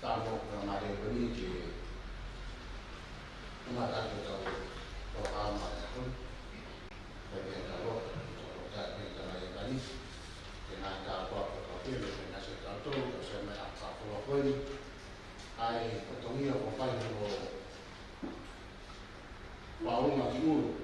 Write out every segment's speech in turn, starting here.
大部分买的回民酒，那么大部分都都阿妈的喝，这边的喝，这边的那些买，这那大部分都偏的那些大多都是买阿萨夫的喝，还不同意我发现我，把我买酒。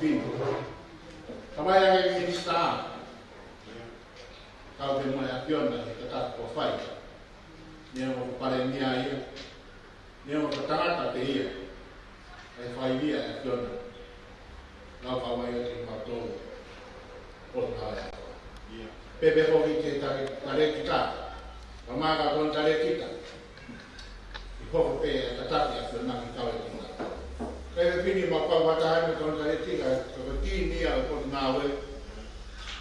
fin. Kamai ang ang minista ang. Kau te mai apion na te kata kua whai. Nia mo pare mia ia. Nia E whai ia apion na. Nau mai ati matou. O te kare ato. Pepe hoki te tare kita. Kamaga kon tare kita. I hoko pe katarata apion na Ei ole pieni mappa, mutta hän on tällä koska tiimi ja kun naave,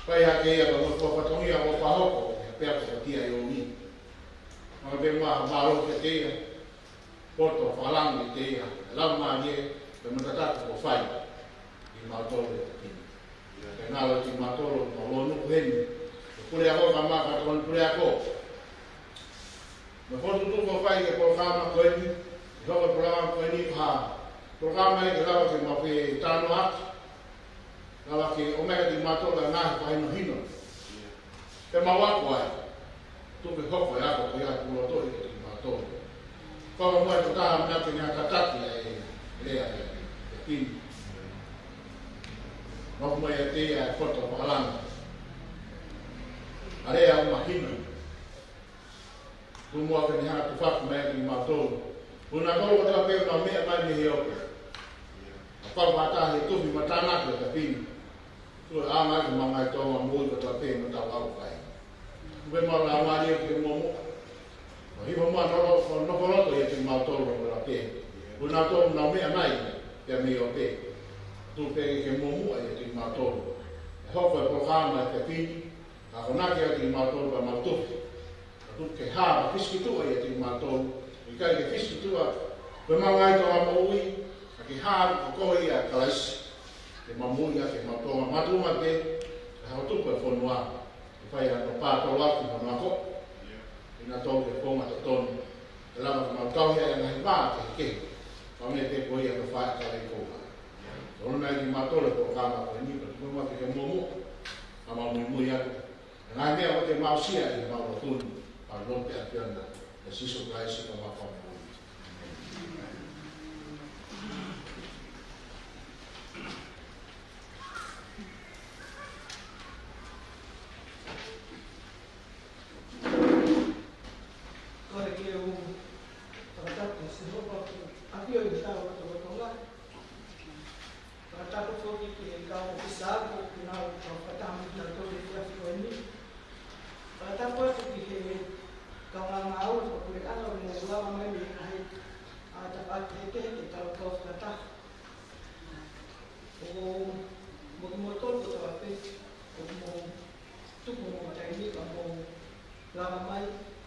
vai hän ei ole ollut koko tonia, vaan pahoko, ja perusta tiiä ei ole niin. Mä olen vielä maahan maalohke tiiä, porto falangi tiiä, ja lammaa nie, ja mä tätä koko fai, niin mä olen tolle tiiä. Ja naave, että mä olen tolle, mä olen ollut mä olen kuulee ako. Mä olen tullut koko fai, ja koko fai, mä olen kuulee, ja koko fai, mä Ko ka mai ke lawa ke mawhi e tāno atu. Nala ke omega di mato la ngā he pahino hino. He mawaku ai. Tupi hoko e ako ke ako mula tohi ke tupi mato. Whama mua e ko tāha mea te nga katati e lea e e pini. Mawhi mai e te ea e koto pahalanga. A rea o mahino. Tumua ke nga tupaku mea ki mato. Una koro wa tāpeo na mea mai mihi oku. Whara mata he tuwi mata nato ta pini. Tu e anga ki mama i tonga mui ka ta pini mata waru kai. Uwe mara a mani e kia momo. Ma hiwa ro noro o noko roto e te mau tolo ka ta pini. Tu na to na me nai e a mea o pe. Tu pegi ke momo e te mau tolo. E hoko e prokama e te pini. A konaki ke te mau tolo ka mau tuwi. Tu ke haa fiskitua e te mau tolo. Ika e te fiskitua. Pemangai tonga mui. Pemangai tonga mui ki hāru ko koe ia kalaisi, ke mamuia, ke matoa, matuma te, ke hao tupu e whonua, ke whai ato pātou aku ma nako, ke nga tau ke whonga te tonu, ke lama ke mautau hea e nahi māte ke, pa me te koe ia ke whai ka rei kouka. Ke ono nai ki matole ko kāma koe ni, pa tupu mwate ke mōmu, ka ma mūmui aku, ke ngai mea o te mausia e mauratun, pa lonte atuanda, ke siso kaisi ka mawhamu. eu tratar com esse roupa, aqui eu estava outro outro lá, tratar com o que ele estava pisado, o final, o patam, o trator, o que ficou ali, tratar com o que ele estava na aula, o que ele estava na aula, mas ele o motor que estava feito, o tubo, o taimi, o lava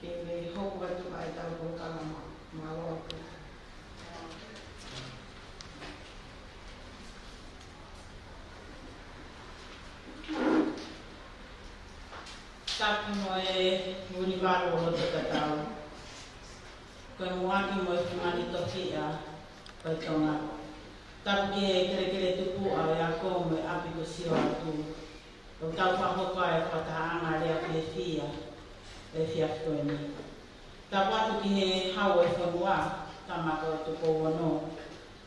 Tāpi mō e muri wāro o te katau. Ko e mōaki mō e kumani toki a pai tōna. Tāpi e kere kere tupu a e a kōmu e api ko sio atu. Ko tau pahoko e kua taha anga rea pia e fi ato e ni. Ta watu ki he hau e whanua, ta mako e tuko wano.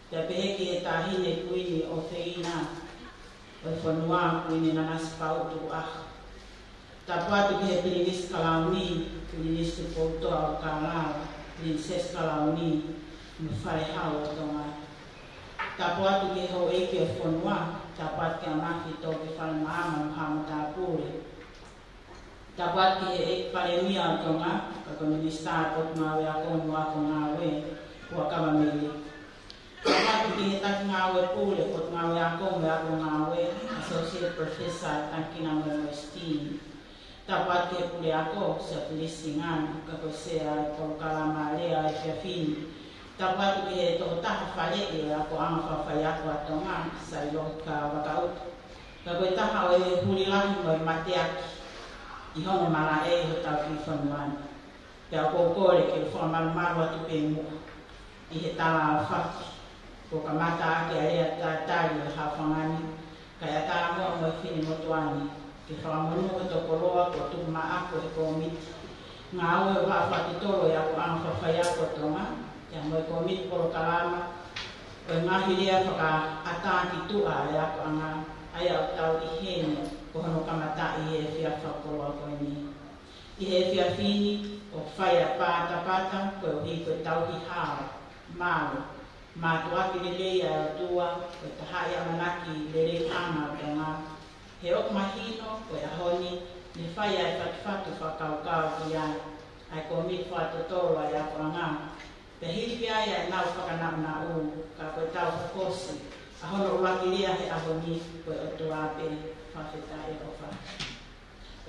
Te pehe ki e tahine kuini o te ina, o e whanua kuini na nasi pau tu ah. Ta watu ki he pilinis kalauni, pilinis tu pouto au kalau, pilinses kalauni, mi whare hau o tonga. Ta watu ki he hau eike o whanua, ta watu ki amaki tau ki whanua amam hamu ta apuri, tabaki e paremia tonga kako minista pot mawe ako mwa ko ngawe kwa kama mili kama kini tak ngawe pule pot mawe ako mwa ako ngawe associate professor tangkina university tabaki pule ako sa tulisingan kako sea to kalamale a shafin tabaki bihe to fale e ako ang fafaya ko tonga sa ilong ka wakaut kako tahawe hulilang mati aki ihone mala e ho tau ki sonuan te ko ko le ki so mal pe mu i he fa ko kamata ke ai ya ta tali ha fangani ka ya ta mo mo ki ni mo tuani ki fa mo no ko to ko lo ko tu ma a ko e ko mi nga o ha e fa ti to ya ko an fa fa ya ko to ma ya mo e ko mi ko lo kalama o hi ya fa ka ata ki tu a ya ko anga ai au ya tau i ko hono kamata i e fia whakolo a koe ni. I he fia fini o whai a pāta pāta koe o hi koe tau ki hāo, māro. Mā tu ati le lei a o tua koe ta hai a manaki le lei tāma o te ngā. He ok mahino koe a honi ni whai a e whakifatu whakaukau ki ai. Ai koe mi whai to tōro ai a kua ngā. Te hiri ai a e nau o nā ka koe tau kakosi. A hono ulaki lia he a koe o tua pere whawhetare o wha.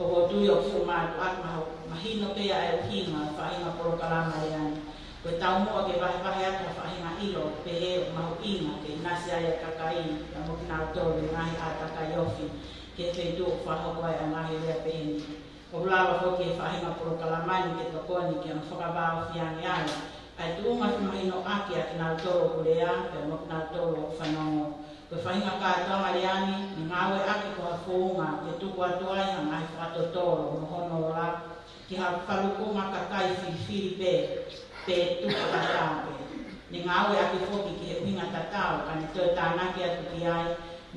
O ho tui o fio mā tu atma hau mahino pe a e o hinga whaima poro kalama e ane. Koe tau mua ke wahe wahe atma whaima ilo pe e o mahu ina ke nasi aia kakai ya moki nā tō le ngahi a takai ofi ke te tu o whaho koe a ngahi rea pe eni. O lawa ho ke whaima poro kalama ni ke tokoni ke ono whakabā o fiangi ane. Ai tu umatumahino ake a ki nā tō o kurea pe moki nā tō o whanongo. Ke fai nga ka atoa ngari ni nga ake ko hafuunga, ke tuku atoa ina nga hai whakatotoro, no hono ora, ki ha paruko nga katai whiwhiri pe, pe tuku katao pe. Ni nga ake foki ki he pinga tatao, ka ni tue tānake atu ki ai,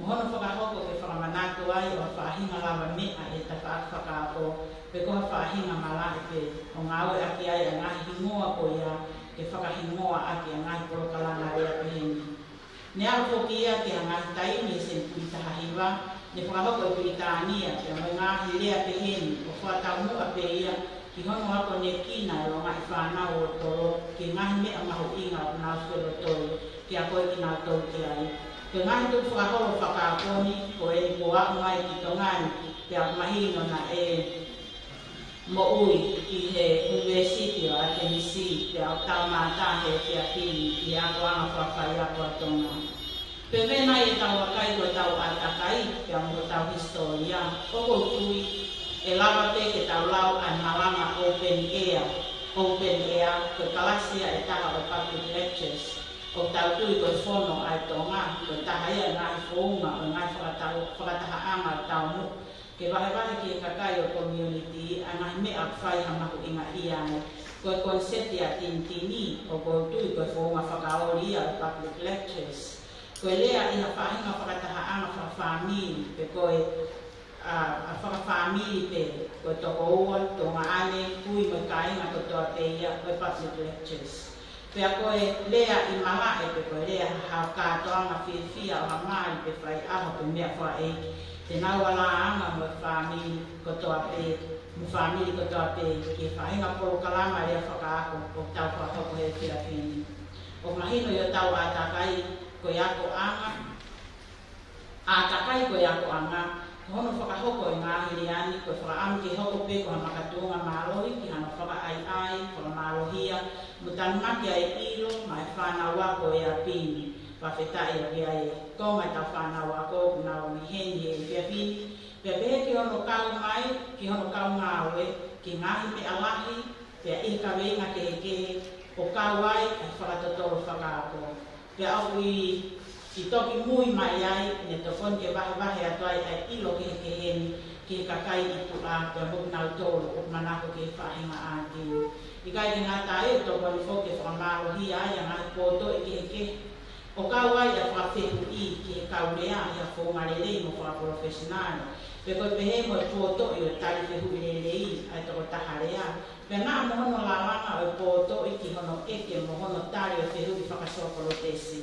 mo hono whakahoko ke whakamanatu ai, o whahinga lawa mea e ta whakaako, pe ko whahinga malai pe, o nga ake ai a nga hingoa ko ia, ke whakahingoa ake a nga hi porokalanga rea pehingi ne arko kia ke anga tai me se pita haiva ne pa ho ko pita ania ke anga nga hele ape hen o fa ta mu ape ia ki ho no ko ne ki na ro mai fa na o to ke nga me anga ho i nga na so lo to ke a ko i na to ke ai ke nga to fa ho fa ka ko ni ko e ko a mai ki to nga ke a mahi no na e mo ui i he university o ake nisi ki au tau mātahe ki a kini i a kuanga whakai a kua tonga. Pe vena i e tau akai ko tau atakai ki a mo tau historia, koko tui e lava te ke tau lau an malanga open air, open air ko kalasia e taha o public lectures. Ko tau tui ko fono ai tonga, ko taha ia ngai fuma o ngai whakataha anga tau mokku ke wahe wahe ki e kakai o community ana nahi me a whai ha mahu inga i ane koe konsepti a tintini o koutu i koe whonga whakaori a public lectures koe lea i ha whahinga whakataha ana wha whamini pe koe a, a whaka whamini pe koe toko ua, tonga ane, kui mo kainga to toa te koe public lectures pe a koe lea i mahae pe koe lea ha kātoanga whiwhia o ha maa i pe whai aho pe mea whaeiki te nawa la ama mo fami ko to ape mo fami ko to ape ke fai na polo kala ma ia faka ko ko ta ko ko ko e tira pini o mahino yo tau ata kai ko ya ko ama ata kai ko ya ko ama ko no faka ho ko e ma hiri ani ko fra am ke ho ko pe ko ma ka tu ma maloi ki ha no faka ai ai ko ma lohia mo tan ma ki ai pilo ma fa na wa ko ya e pini pa fe tae toma ta whanau a kō kuna o mi hei he pia pi. Pia pe ke hono kau mai, ke hono kau ngā oe, ke ngahi pe alahi, pia e ka weinga ke ke o kau ai a e whakatoto o whakaako. Pia au i ki toki mui mai ai, ne to fonte e wahe wahe atoai ai ilo ke he ke heni, ke he kakai i tu a, pia hoku nau tōlo o manako ke he ma a tiu. I kai ke ngā to kwa ni fōke whakamāro hi ai, a ngā kōto i ke ke, o ka wai a fa fe u i ke ka u rea ia fo marere i mo fa professional pe ko pe he mo to to i o tali ke hu mere rei a to ko ta hare a pe na mo no la mana o po to i ki hono e ke mo hono tali o te hu i fa ka so ko lo tesi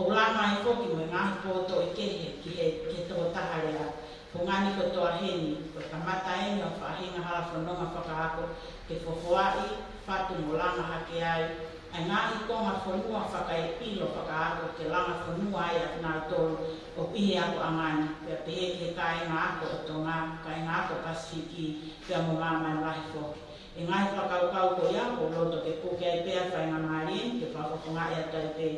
o la ma i ko ki mo na po to i ke he ki he ke to ko ta hare a ko ngani ko to a he ni ko ta mata e no fa he na hala fo no ma fa ka ako ke fo fo a i fa tu mo la ma ha ke ai ai nā i konga whanua whaka e pilo whaka ako ke lama whanua ai at nā tolu o pihe ako a ngāni pia te e ke kai ngā ako o tō ngā kai ngā ako pasifiki pia mō ngā mai lahi fō e ngā i whakau kau ko ia o loto ke kōke ai pēr whai ngā mārien ke whako ko ngā ea tau te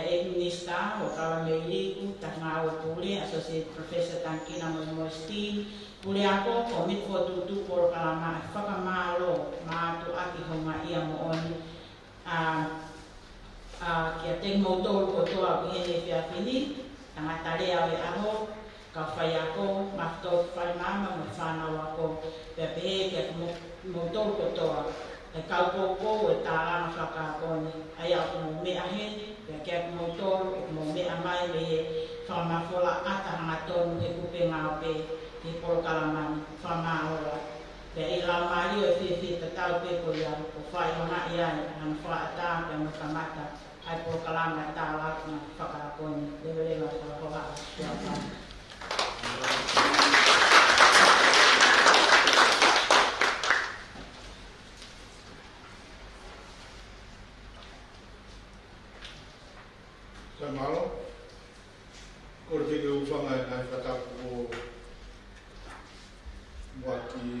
a e minista o kawa mei liku tak ngā o pūre associate professor Tankina mo mo steam pūre ako o mitko tūtū poro kala ngā e whakamālo mātu aki honga ia mo oni a kia teng mo tō ko tō a wihe ne pia pini, tanga tare awe aho, ka whai ako, mahto whai māma mo whānau ako, pia pehe kia mo tō e ko e kau kō kō e tā āna whaka ako ni, ai a kumo mea he, pia kia kumo tō, e kumo mea mai me he, whamafola ata hanga tōnu he kupe ngā pē, he polo kalamani, whamā ora. jadi lama dia sisi tetau pe kuliah kufai mana ia nam fata yang bersama ta ai pro kalam na ta la na fakara pun dia boleh la ko ko ba Samalo, kursi ke ufang ai ai kata ku buat di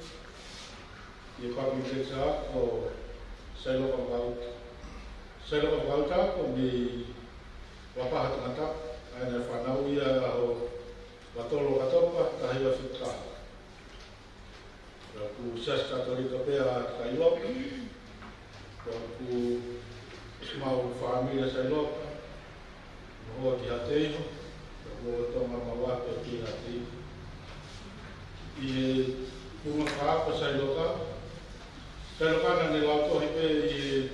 Wir kommen jetzt auch von Selo von Gaut. Selo von Gaut auch und die Wapahat Matak, eine Fanauia auch Watolo Katopa, Tahia Fitra. a Familia Ia pero kana ni la to hipe i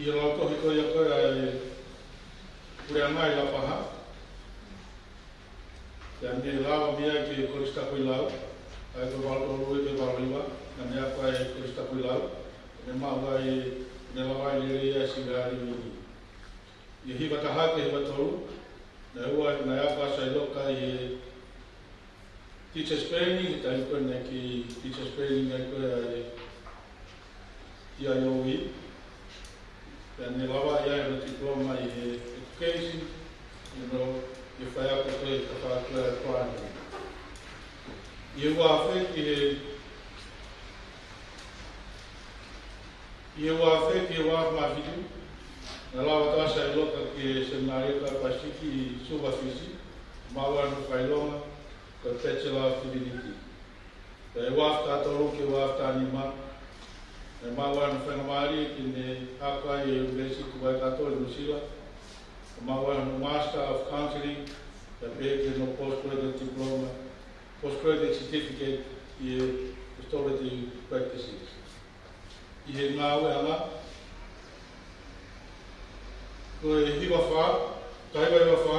i la to hipe ya ko ya pure ama la paha ya ni la o bia ki ko sta ko lau. ai ko val ko lu e val ni va na ni apa e ko sta ko la ne ma va e ne va va ni ri ya si ga ni ni ye hi va ta ha ke va to lu na u na ya pa sa lo ka e teachers training हेल्पने की teachers training TIOE dan lawa ya na diploma i education you know if I have to play the part where I plan you are fit you are fit you are my na lawa ta sa lo ka ke senario ka pasti ki suba fisi mawa no kailonga ka pete wā whiriniki. Ka e wāwhita atoro ke wāwhita anima, e māwa na whenga māri ki ne hapa i e uresi ku wai kato i Nusila, ka māwa na Master of Country, ka pete no postgraduate diploma, postgraduate certificate i e restorative practices. I he ngāwe ala, ko e hiwa whā, taiwa hiwa whā,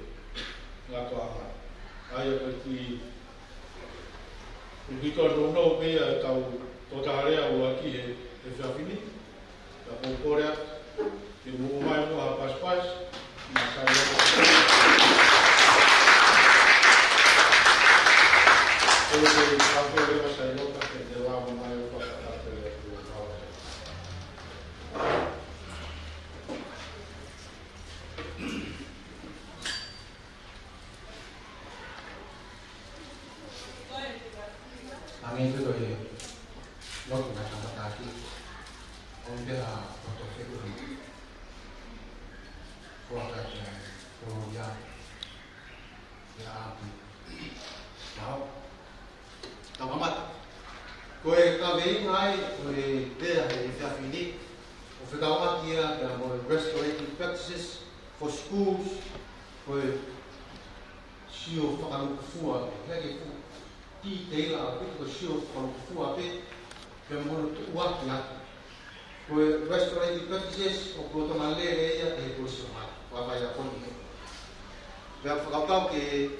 la toanga. Ai o ki o ki ka rona o mea e tau tō tārea o aki he e whiawhini, ta pōkorea, te mō mai mō ha paspais, nā kai o. O te kāpere o شيوخ فقط الكفوة هذه تي تيلا بيت الشيوخ فقط الكفوة بيت كمون وقت Vuestro edificios o cuanto más leve ella te impulsa más, va para allá con Vea, fue claro que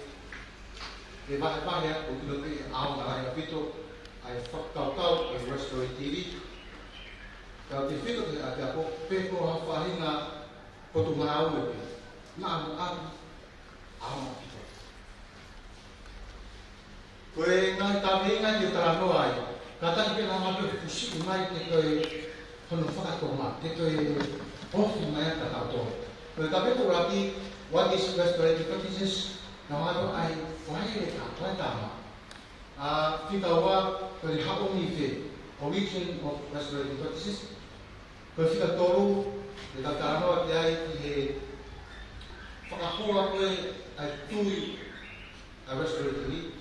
de baja baja, porque lo que aún Kalau di situ ada apa? Peko hafahina, potongan awet. Nah, aku, aku, これがためが出たらのあい、かたひけなまとふしうまいてという、このさかとまってという、おふまやったかと。これためとらき、わきすがすとれきときせし、なまとあい、わいれかとえたま。あ、きたわ、これはおみて、おみちんをがすとれきときせし、これしかとろ、でたからのあい、え、fa kahora koe ai tui, ai restoratori,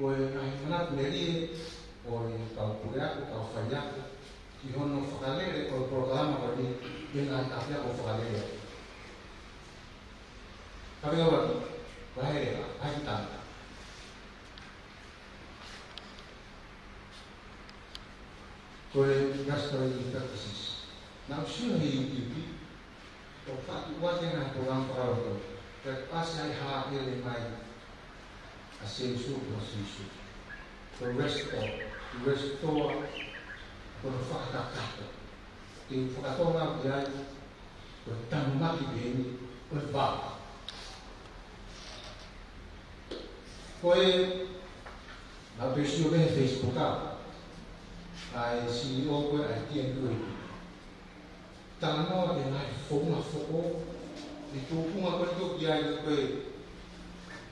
وهناك مالية وطاوبوياك وطاوفياك يهونو فقاليري والبرغام ودي بين أحياء وفقاليري Kami awal bahaya ya, hantar. Kue gastrointestinal practices. Now sure he will be. But what was in a program for our That as I have here in mind, ascenso processo. To restore, o restore berfakakata. Tem tá o biai bertambah di o berbak. Koe na pesio bem Facebook a ai CEO koe ai tien né? koe. Tanoa de nai fonga foko, di tupunga koe tu biai koe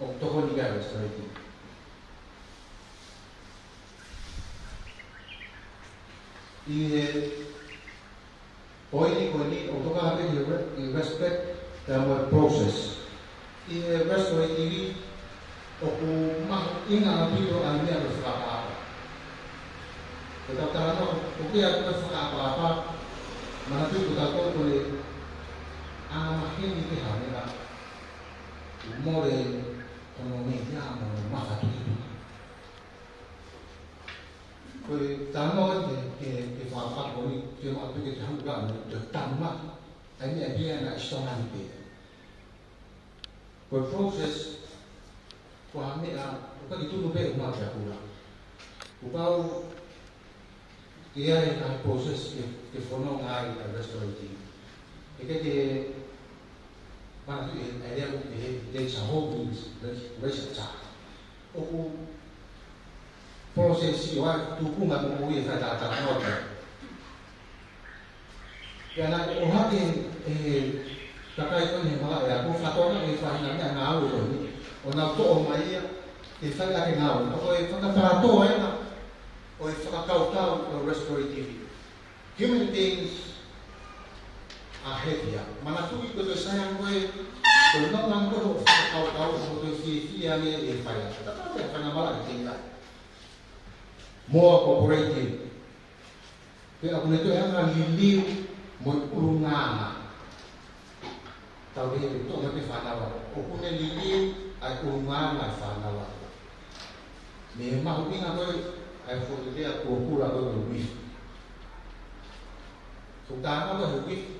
男苦いを添えいくいいね。Hoy y con él, o t o c a a vez el respeto de a p r o c e s Y el resto de ti, o más inamito al día de f r p a d a t e t a tangan o oke aku n g g a p a p a mana tuh kita tuh b e h amahin itu hamil lah, lo mettiamo ma fa tutto 단어가 이렇게 봐봐 보니 지금 어떻게 한가 안 단마 아니 비에나 시도하는 게그 프로세스 과학내가 그러니까 이쪽 높에 음악 잡고라 그거 dia yang proses ke ke fono ngai ada seperti itu. Jadi Maatu'in Erdem heeft deze holdings recepta. Ook proses iwa dukungan menguji pada atas nota. Dan aku ohat eh kakai pun yang malah ya, aku fatona eh fahinamnya ngau tuh. Onal tu omai ya, kita lagi ngau. Aku eh fana prato ya, aku eh fana kau tahu restorative. Human beings ahedia manatu i koto sayang koe kono nang kono kau tahu koto si si yang e e faya tetap ada karena malah ditinggal ke aku itu yang nang mau urungan, urungana dia itu ngerti fanawa aku ne liliu ai urungana memang ini ngakoe ai aku dia aku kura koe rubi apa hukum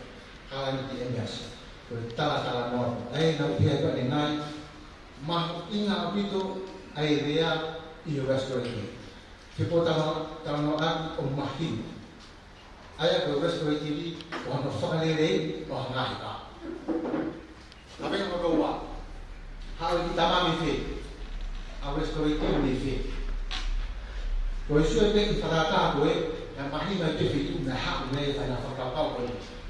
talent DMS, kung tala-tala mo. Ay, napihay ko ni Nay, mahinga pito ay rea iugas ko ito. Kipo tamo, tamo ang umahin. Ay, ako iugas ko ito, kung ano sa kanilay, o hangahin ka. Sabi ng magawa, hawin kita mami fi. Iugas ko ito, mi fi. Kung iso ito, ifatata ko eh, na mahinga ito, na hak na ito, na fakapal ko ito.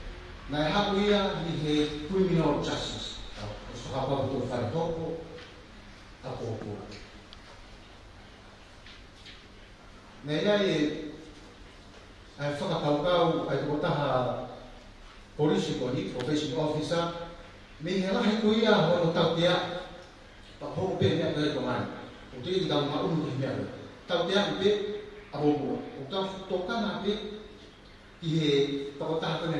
najhabia ihe criminal justice kusohapa to faritoko tapokura naiai ai whakakaukau ai kotaha polisi koni probation officer me he lahe kuia hono tautia papoku pe mea kare komani o te i tau maunu ki mea tautia i pe apokura o tau tokana pe i he pakotaha kone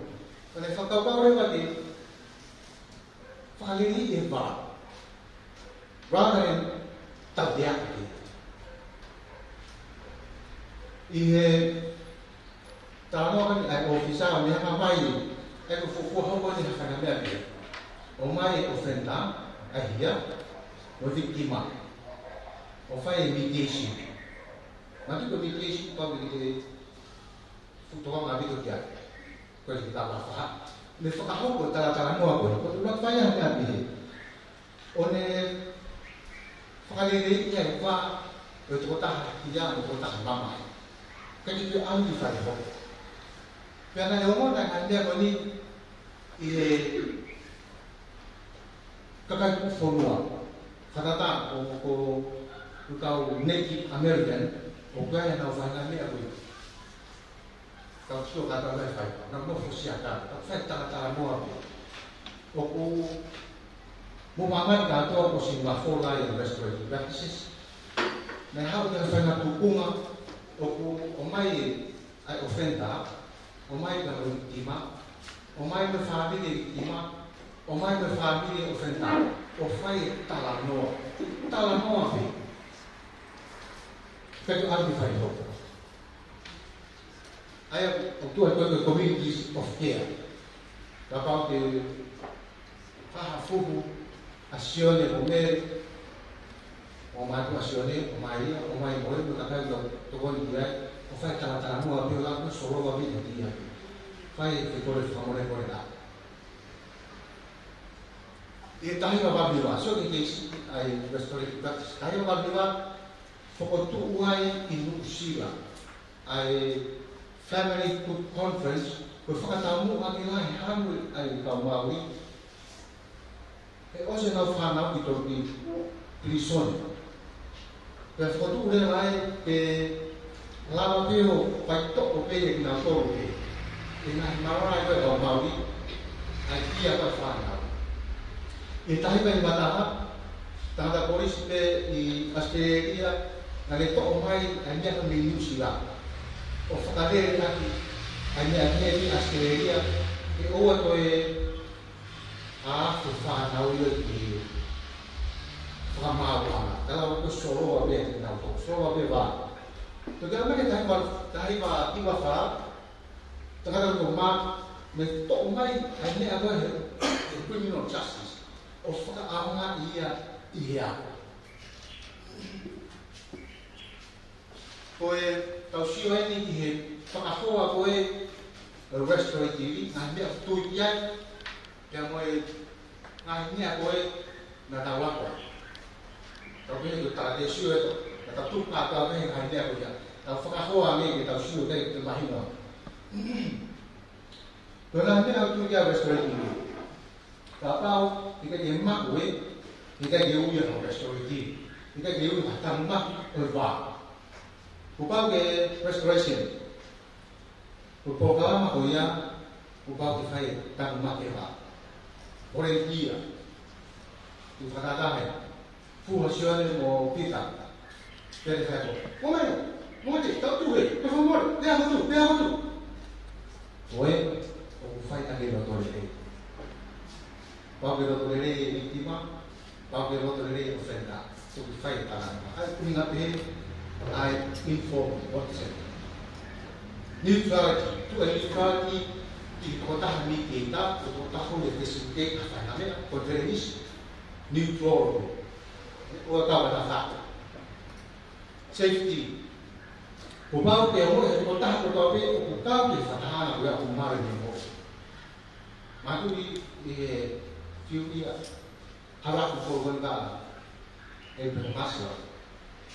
Quando essa toca o remate, finally is bad. Rather than tabdiakti. Tá e eh, tano tá kan ai ofisa é, o me ha mai ai ko fu fu ho ko ni ha na me o mai ofenda ai hia o victima o fai mediation ma tu mediation pa bi de fu to ma bi to kia k beritahulah di t o n a h aku cara-cara mau aku k a u t u l a n banyak nabi oleh s k a l i ini ya gua b e k o t a dia berkota lama kan itu aku bisa ya karena yang mau dan anda ini ini kakak semua k a t a t a k a aku kau n e g i American, a k a yang nak s a h a m ni aku τα ψηλοκατά δεν θα ήταν, αυτά ήταν τα καταραμόρια, όπου μου μαμάν κάτω από συμβαφό λάει εν βέστρο εκεί πράξης, με χάου τα φένα του ούμα, όπου ο μάι οφέντα, ο μάι ο ρουτήμα, ο μάι με φάβιλε ρουτήμα, ο μάι με φάβιλε οφέντα, ο φάι ταλανό, ταλανό αφή. Πέτω άλλη φαϊτόπρα. I have october the communities of care about the fahafuhu asione omere omatu i asione omaia omai moe mo takai lo tokoni dia o fai tala tala mo api o lako solo wa bino dia fai te kore famore kore da e tahi wa babiwa so ke keis ai restorative practice tahi wa babiwa fokotu uai inu usiwa ai Family Book Conference merupakan tamu amilah hamil al-Kamawi e ose na whanau i tō i prison. la whakatu ure lai e lawa peo pai toko pe e kina tōru pe. E nai marai koe o maui ai kia koe whanau. E tahi pai la tangata polisi pe i Australia, nare toko mai ai miaka me New Zealand. ofukale aki aniania i aselelia e oua toe aafo fanau ia i pio fakamauaga tala koe soloa mea tinau tokosoloa me va toke amake tahiva iva fa takatalutoma me to'o mai ainea koe he criminal justice o fakaaoga ia i he ako koe tao gì, tau siwa nhà ki he whakahoa koe restorative ngā mea tui iai kia moe ngā mea koe ngā tau ako tau kini tu tā te siwa to ngā tau tupu ngā tau mehe ngā mea koe tau whakahoa me ki tau siwa tei te mahino Tōna mea tui iai restorative tau pao tika ki he makoe tika ki uia cái gì tika ki uia tau makoe koe upage restoration u p o c a mahoya upake k a i tang makeha p ore l d í a tu fakata hai fu h o s h i a ne mo pita tere khai ko mo me mo te ta tu he te fu mo te ha tu te ha tu oe o fai ta ke lo to le pa ke lo to le victima pa ke lo to le ofenda so fai ta ai kuninga te I inform WhatsApp. Neutrality, とか neutrality ということは見ていた、踊った方でですので、片仮名、こちらにし、neutral、わたわたさ、safety、おばうて思い、おたはことべ、おこたうてさたはなぐら生まれるの。まぐり、えー、急には、はらくこうが、えー、ますわ。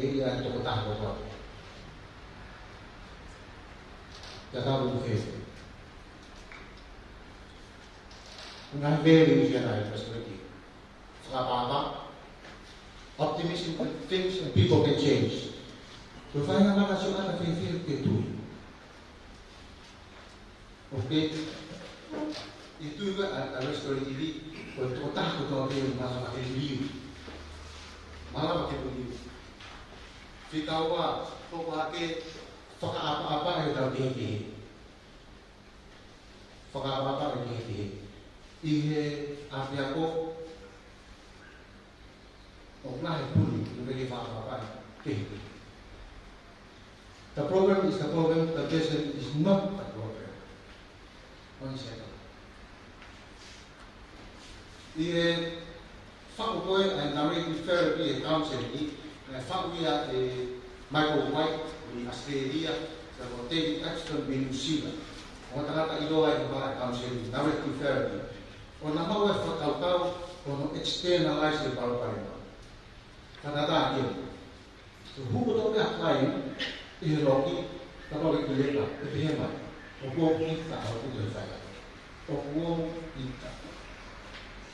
هي تقطع الرباط تقابل خير Nah, very general perspective. It's about optimism good things and people can change. Rupanya mana suka tapi itu. Oke, itu juga harus berdiri berkotah ketua malah pakai beliau, malah pakai beliau ditawa kok lagi sok apa-apa yang dalam dihihi sok apa-apa yang dihihi ihe arti aku Omlah ibu, lebih apa-apa, dihihi. The problem is the problem, the patient is not the problem. One second. The faculty and narrative therapy and counseling famiglia eh, Michael White, di Asteria, sa David Axton Belusila, o talata iloa i mga counseling, narrative therapy, o na mawa fatautaw o no externalize the balparima. Kanada again. So who would all be applying is rocky, tapos regulate na, ipihema, o buong kita, o buong kita, o buong kita.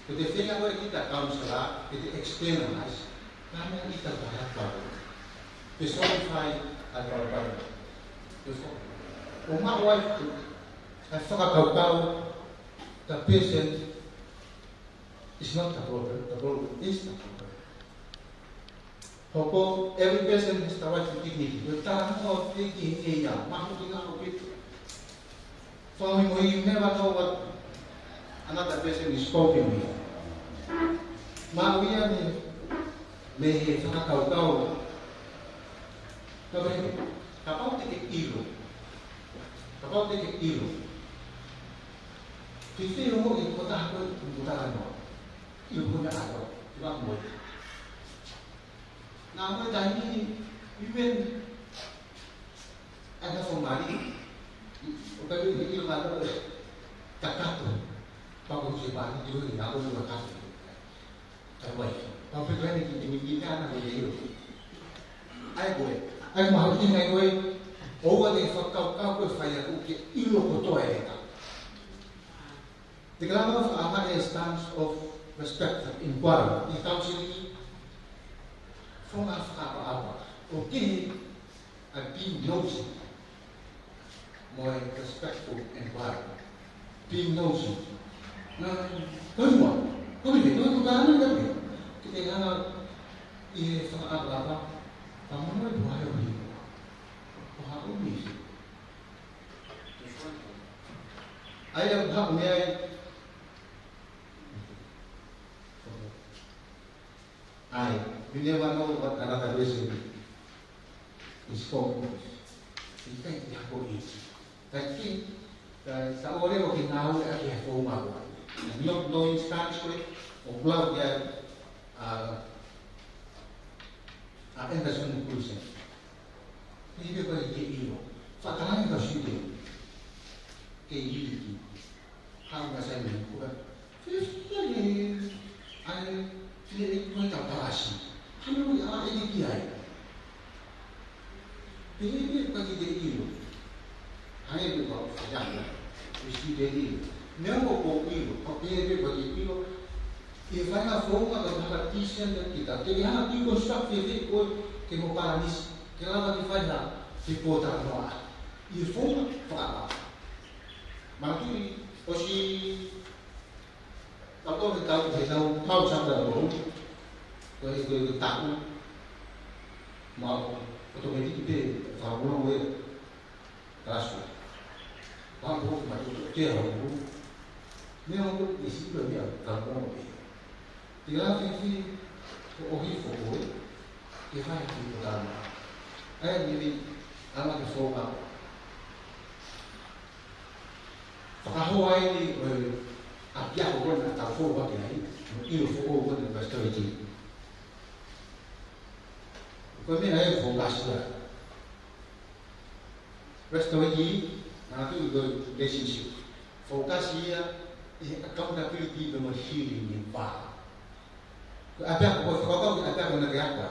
Kung definiya ko kita, counselor, ito externalize, namanya ikan bahan baru disqualify atau baru umat wife tu after kau kau the patient is not the problem the problem is the problem Hoko every person has the right to dignity. The time of dignity, yeah, making out of it. So you never know what another person is talking with. Maria may sa kakawgaw. Sabi, kapaw tiki ilo. Kapaw tiki ilo. Sisi yung mo, yung kota ako, yung kota ano. Yung kota ako. Diba mo? Namun jadi, even ada somali, tapi ini kalau cakap tu, bagus sih, bagus juga, aku juga kasih. Terbaik. Nafikiri ni kujulikana kwenye hilo. Aigwe, aigwe haruti na iwe owa de fakka kakwe faya uke ilo kotoa eka. The grammar of Allah is terms of respect and inquiry. Ni terms ini from afka apa apa. Okay, I've been nosy. My respectful inquiry. Being nosy. Nah, kau semua, kau beli, kau tukar, kau beli. 이게 하나 이해서 알아봐. 나무를 뭐하여 o 뭐하고 우리 아이야 뭐 뭐야 아이 you never know what another person is for you think you have to eat daqui sa ore o que não é que é for Não, not knowing Sanskrit or blood are, are investment inclusive. These people are EU. Fatangan itu sudah kehidupan. Hal masa ini bukan. Terus lagi, ada tidak ikut kalkulasi. Kami mau arah ini kiai. Ya. Ini bagi dia EU. Hanya itu kalau jangan. Mesti dia EU. Nyawa kok EU, tapi dia bagi EU. e vai na forma da narrativa que dá. Tem ela tem construção que vê cor que no paraíso, que ela não faz lá, se pode lá. E forma fala. Mas tu, hoje, a bom, então, que não de da bom, foi o taco, mal, eu tô vendo que falou não é, traço. Vamos, mas eu tô terra, meu, esse problema, tá bom, Tirahan fikri ohifuhu tirahan fikri utama. Ayat ini amat kesoka. Fakahuwa ini apiahu kona tafuhu wakilai iyo fuhu kona pastoriti. Kami ayat fokuslah. Pastoriti nanti itu relationship. Fokus ia accountability memang healing yang baik. Ada o kau kau tahu ada negeri n apa?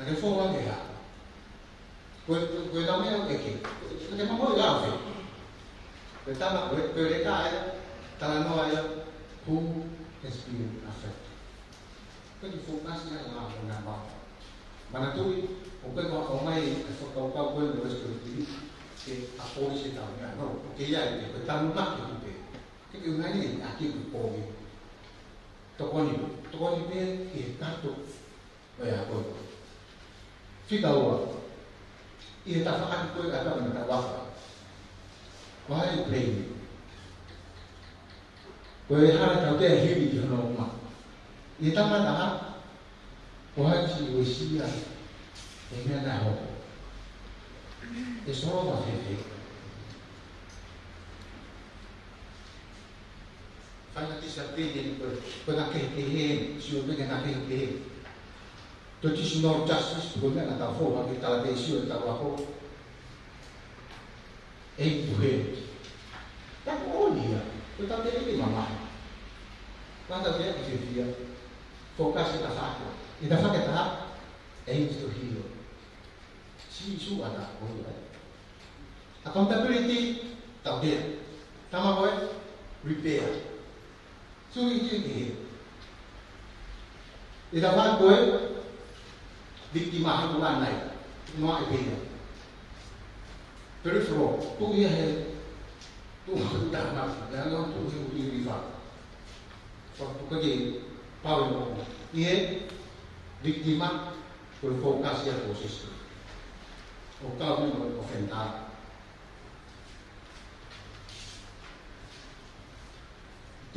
Negeri Solo negeri apa? Kau kau tahu ni apa k a g i Negeri mana kau tahu sih? Kau t a h a kau kau dekat ada tanah ada who has been affected. Kau di fokusnya lah mengapa? Mana tu? Kau kau kau mai kau kau kau kau harus b e r d i n i Ke a k a ni sih tahu ni. No, kau yang ni kau tahu n a mak kita. Kau kau ni a k h a kau ni. とこにとにでいたとヤコブ si tahu ia tak faham itu kata orang tak wafat wahai premi wahai hal tahu dia hidup di dalam rumah ia tak mahu wahai si usia ini dah hobi itu semua masih Fanatism pagkakahipihin, siyubig na nakahipihin. Tuti si Lord Justice, kung na natafo, wag italaga isiyo, itawa ko. Ay buhin. Tako o niya, kung tabi ay mama. Nasa siya, kasi siya. Focus ita sa ako. Ita sa kita, aims to heal. Si Isu ata, o niya. Accountability, tawdir. Tama ko eh? Repair. chú ý chưa kịp thì thằng bạn cuối victimized của bạn này ngoại tình peripheral tu như thế tu không đảm bảo đã nó tu theo như vi phạm còn tu cái gì bao nhiêu một ý victima rồi focus vào process o cao như một offentar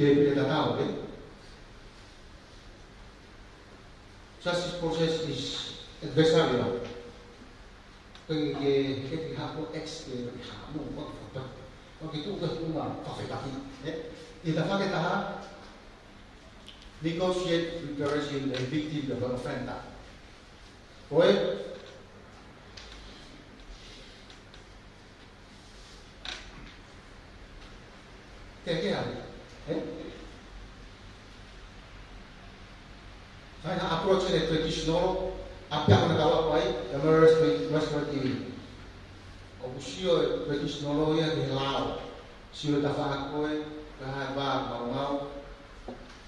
depredatado. ¿okay? Justice process is adversarial. Kaya ke je piha ko X ke piha mo ko fata. Okay, tu ka tuma pafetaki. Eh, De fa ke taha negotiate reparation the victim of offender. Oye, Kaya kaya Snoro আপনি আপনার দাওয়াত পাই এমারেস restaurant TV অবশ্যই British নলয়া দিলাও সিও তাফা আকোয় রাহা বা মামাও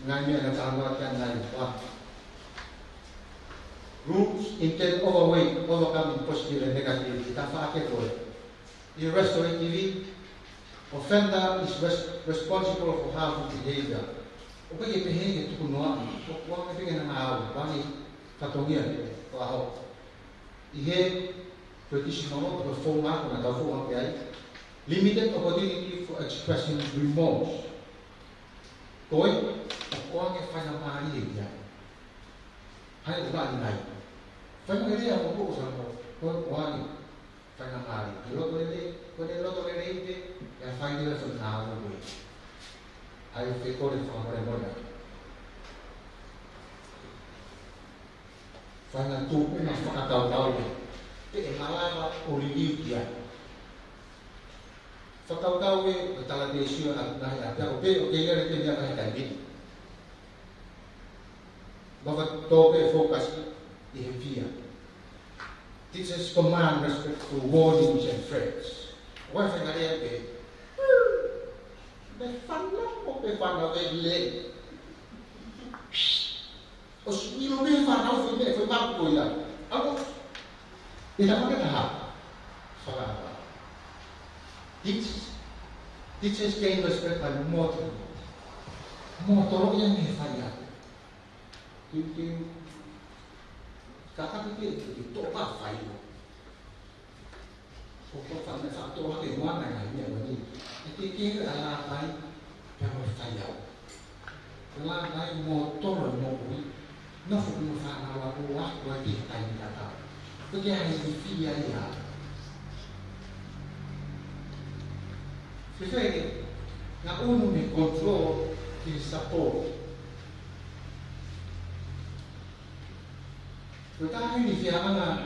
ngambil yang sahabatkan dari Allah. Roots intent overweight, overcoming positive and negative. Kita pakai tuh. In restorative, offender is responsible for harmful behavior. Oke, ini hanya itu kuno. Kau kau kau pengen hal, bani 가동이었는데 와우 이게 British Nolo performa na dafu ampiai limited opportunity for expressing remorse koi kwa ke fana mari ya hai ba ni nai fana ke ya mo ko sa mo ko wa ni fana mari lo ko le ko le lo ko le le ya fana le so na mo ai fe ko le fa mo le sana tupe na whakatautauna pe e malawa o liliukia whakautau e o tala te sua a nahi a pia o pe o keira re te mea nahi kai mini Bava tōpe focus warnings and threats. Wai whanarea pe, me whanau o le. 60km 상하수인데금방보이다하고일하겠다소나다 Dichos, dichos que en respecto al motor, motor yang necesaria. Itu kata kita itu topa fayu. Topa fayu satu hari mana yang ini lagi. Itu kira alat lain yang bersayu. Alat lain motor yang mau نخلفنا وبوحدة أنك فجعل فيها Sifere, na uno nel controllo del sapore. Questa è un'infiamma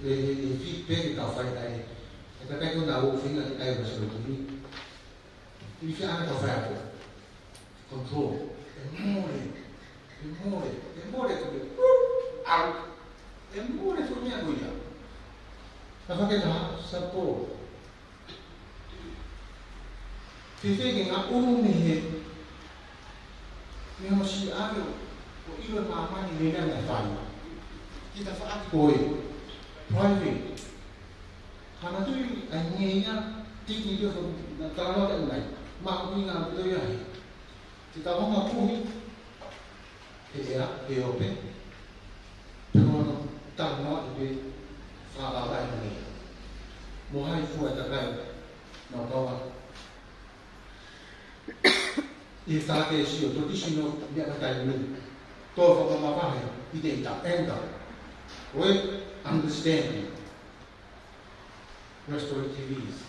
le fitte che ho fatto e perché non avevo fino a che io sono qui. L'infiamma che ho fatto, controllo, è un amore e muore, e muore come out, e muore sul mia guida. Ma fa che la sapo. Ti fai a un mihe, mi ho si avio, o io e mamma di vega ne fanno. Ti da fa poi, poi, Karena tu hanya tinggi dia kalau nak tahu tak lain, mak punya apa tu ya. Kita orang mampu ni, era POP. Tangono tango ibe whakawa i nei. Mohai fua takai no kawa. I tāke si o totisi no miakatai nui. Tō whakamawahe i te ita anger. Oi, understanding. Restoratives.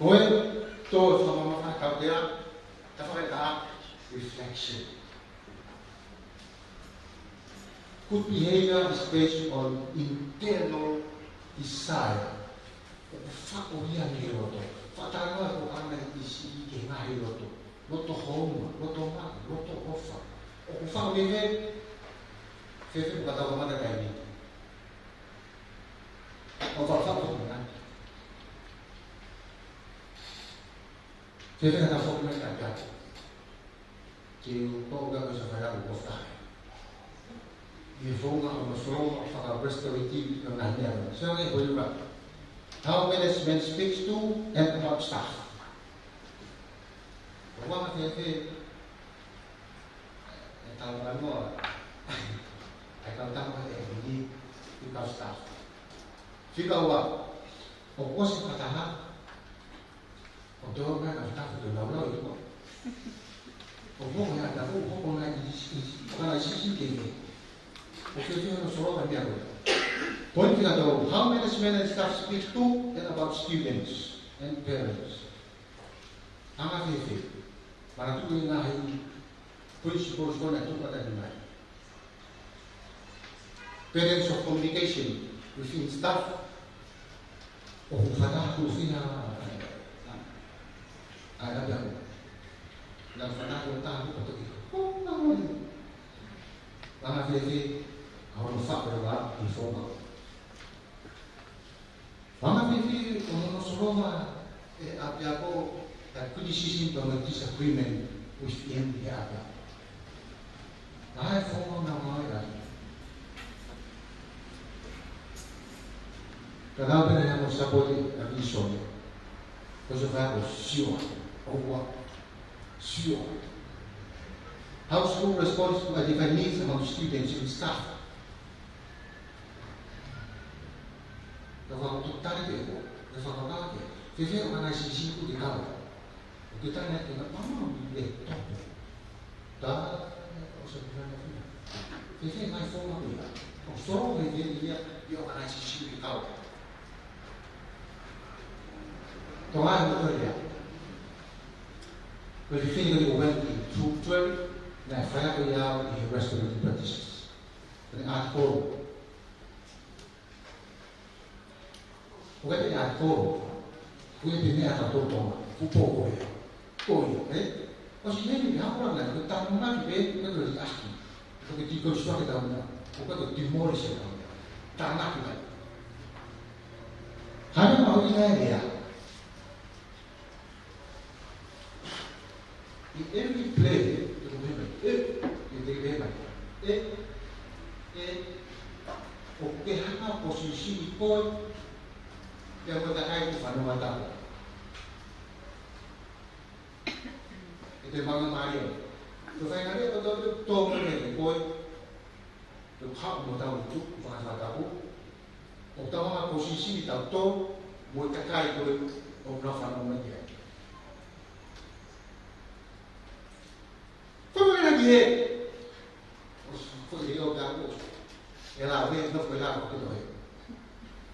Oi, tō whakamawahe tau te a, tawhakai ka reflection. Good behavior is based on internal desire. 확오리하기로 도, 빠다가오가면이시개나이로 도, 로또호 음, 로또 막, 로또호 파. 호파우리는세상가다보면다행 이. 호파사고보면세상가다보면안 돼. 지금또오가면서가야호 파. e h o o management stroom een r i t e s p e en a Wat i s e to and even a niet. maar how staff. de Op hoogte n van a r u v a dag, de op h v a s i h ada. op Tahu dag, de v a n mau? Akan de n a hoogte op tahu dag, de v a n v dag, ini dag, kita dag, de op staff. j i v a a hoogte op v a k apa o sih v a t a de op n ha? dag, de Untuk dag, orang kan staff de op n dag, itu v a l u i t v Apa de n yang a hoogte op ada? hoogte op v Apa de n yang a hoogte op ada? hoogte op v Apa de n yang a hoogte op ada? hoogte de hoogte de op op van van dag, dag Because of s o l o k a here. Pointing at all, how many men and staff speak to and about students and parents? Ang ating Maratukoy na ay principles ko na ito p a t a l i m a Parents of communication within staff o kung fatah ko s i n a ay nabiyang ng fatah ko tahan ko patuloy. n Oh, naman. Mga kaya அவனுக்கு சாப்பிடுறதா நீ சொல்லணும் Quindi quando non Roma eh, abbiamo alcuni sintomi di disagreement with the MPR. I follow now my life. Però prendiamo sapore la visione. Cosa fanno? Siwa. O what? Siwa. Household responsible and if I need among students and staff. 그래서 뚝딱이 되고 그래서 건강하게 제제 원하신 신구들이 나와 그다음에 내가 너무 위에 다 어서 그러냐 제제 많이 소망이야 소망이 이제 이게 원하신 신구들이 나와 동안 그거야 그 주인이 오면 두 줄, 네, 사야고야 이 레스토랑 프로티스. 그 아토 Porque tem ator, porque tem ator toma, o povo é, todo, né? Mas se ele não fala nada, ele está numa vez, ele não diz assim, porque tem c e i y a s que dá uma, porque tem temores que dá uma, está na cara. Hanya mau ini e i a In every play, the movement, it, in the movement, it, it, oke hana posisi ikut yang berkaitan fundamental. Itu memang Mario. Tôi phải nói là tôi tôi tôi cái này của tôi tôi khóc một tàu chút và và tàu bút một tàu hoa cô sĩ sĩ tàu tô mỗi cái cây tôi ông nó phản ông mình vậy tôi mới là gì hết tôi nghĩ ông đã cũng để nó phải làm một cái rồi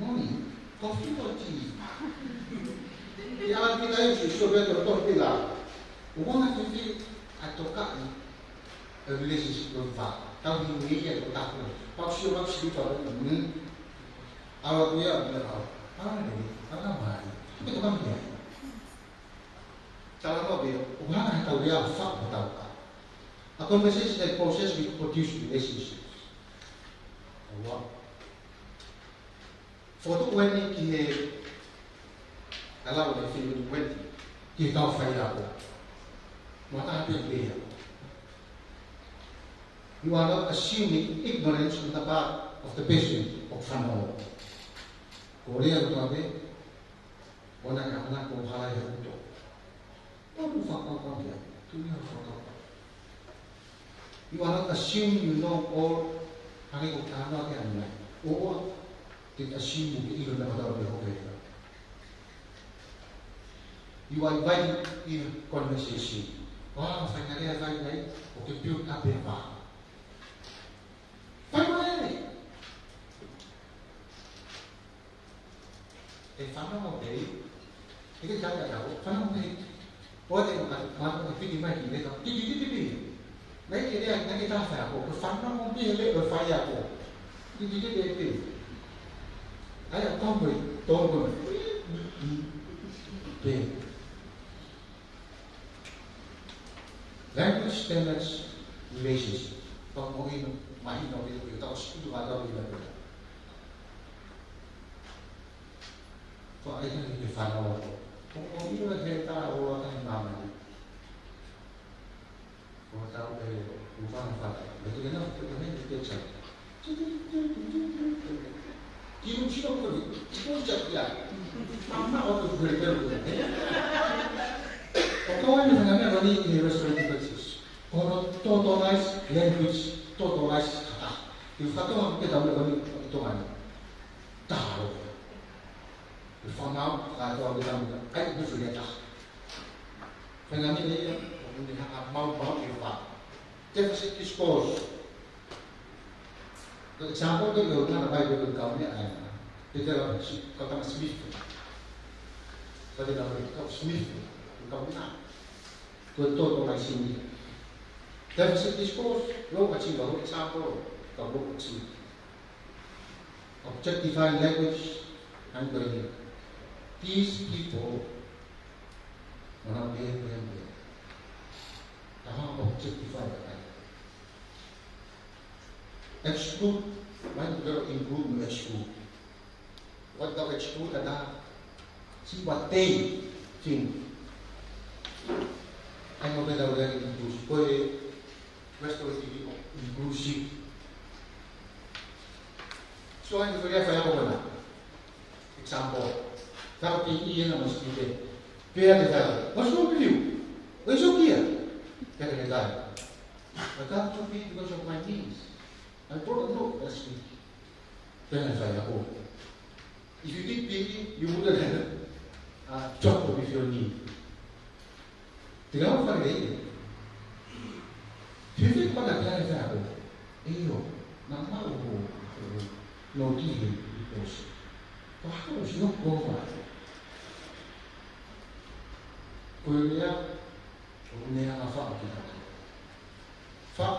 morning. Coffee i c o r t i a Ona ide a tokali. Relationship non fa. Tam di media lo da. Paksi paksi di to. Ala t kau. a i ala mai. i t a n dia. h u dia. a n a h u d tahu kau. A conversation is a process which produces relationships. Allah. Fotoweni kile ala ki ko ta pe be ya you are not assuming ignorance on the part of the patient or family korea to abe ona ka ona ko bhala ya to to mu fa ko ko ya to ya fa ko you are not assuming you know all hari ko ta na ke anna or 되니까 신국이 일어나다 배우게 했다. You are invited in conversation. 와, 사이나래, 사이나래. 오케이, 뷰 카페 봐. 사이나래. 에, 사이나래. 이게 잘 알아요. 사이나래. 어제 가서 피디만 이래서 띠띠띠띠. 내 길에 내 기타 사고 그 사이나래 띠에 내 파이하고 띠띠띠띠. 早タンブリンドームで language standards relationship pag maging mahinaw dito kayo so ayun ang inifanaw ako kung hindi mo nagkita ako ang kanyang mama kung tao kayo kung paano 김치로거리이골짝이야맘만얻어그랬다고 Okołem zamiana oni nie rozumieją procesu. Ono to do nas language, to do nas kata. I w kata mam pytał, ale oni to mają. Daro. I w ona kata oni tam mówią, kaj by sobie tak. Fenomen nie, oni nie ma mał mał i w kata. Defisit is cause. The example that you'll find by the government and the government Smith. So the government of Smith, the government, the total my senior. Deficit discourse, low achieve a example of low achieve. Objectifying language and grammar. These people are not being blamed. They are objectified. at school, when girl improvement at school, what the at school ada cibatei thing. Ang maganda wala ng inclusive. Pwede, restorative o inclusive. So, ang kaya kaya ko na. Example, dapat iyan ang mas hindi. Pera kita, mas mabili. Where's your gear? Pera kita. But Mas what we because of my knees. I told him, no, that's me. Then I found out, oh, if you did PE, you wouldn't have a job with your knee. Tirawan van reden. t u u r l i j t kan dat klein zijn. En joh, nou maar hoe nou die ons. Waarom ons nog komen? Kun je meer? Hoe meer aan vaak? Vaak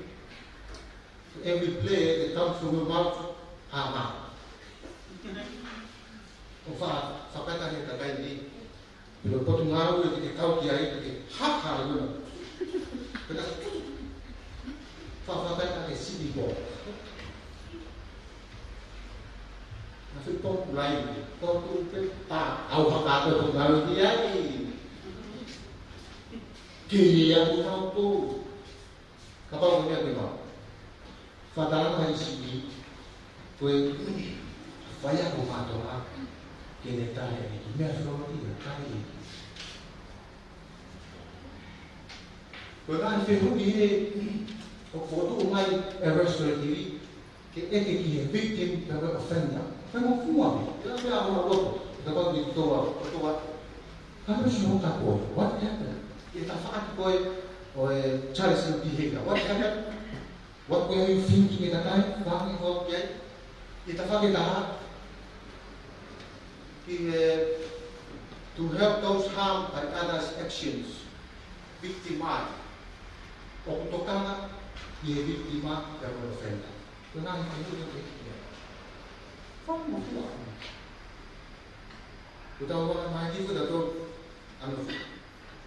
every play they from through mouth hama. Ufa sakata ni takai ni. Bila kau tengah itu kita tahu dia itu hak hak itu. Kita fakta kata ke sini bo. Nasib kau lain, kau tu tak tahu fakta kau tengah dia ini. Dia yang tahu tu. Kapal punya kenapa? Fatalama Ishii fue falla con Matoa, que le trae en el primer flor y le trae Wengani fehudi he okodu umai arrestorativi ke eke ki he victim tawe offender. Tawe fuwa mi. Tawe a una loco. Tawe ni towa towa. Tawe shino ta ko. What happened? Ita faat ko o Charles Bihega. What happened? What were you thinking in the n i g h Wann überhaupt Geld? It w a n t e heart. to help those harmed by others' actions, victimized, o t o c a n a y víctima de a l o f e n d a Yo nada más yo que quiero. From what you are. 歌は前に言うだと、あの、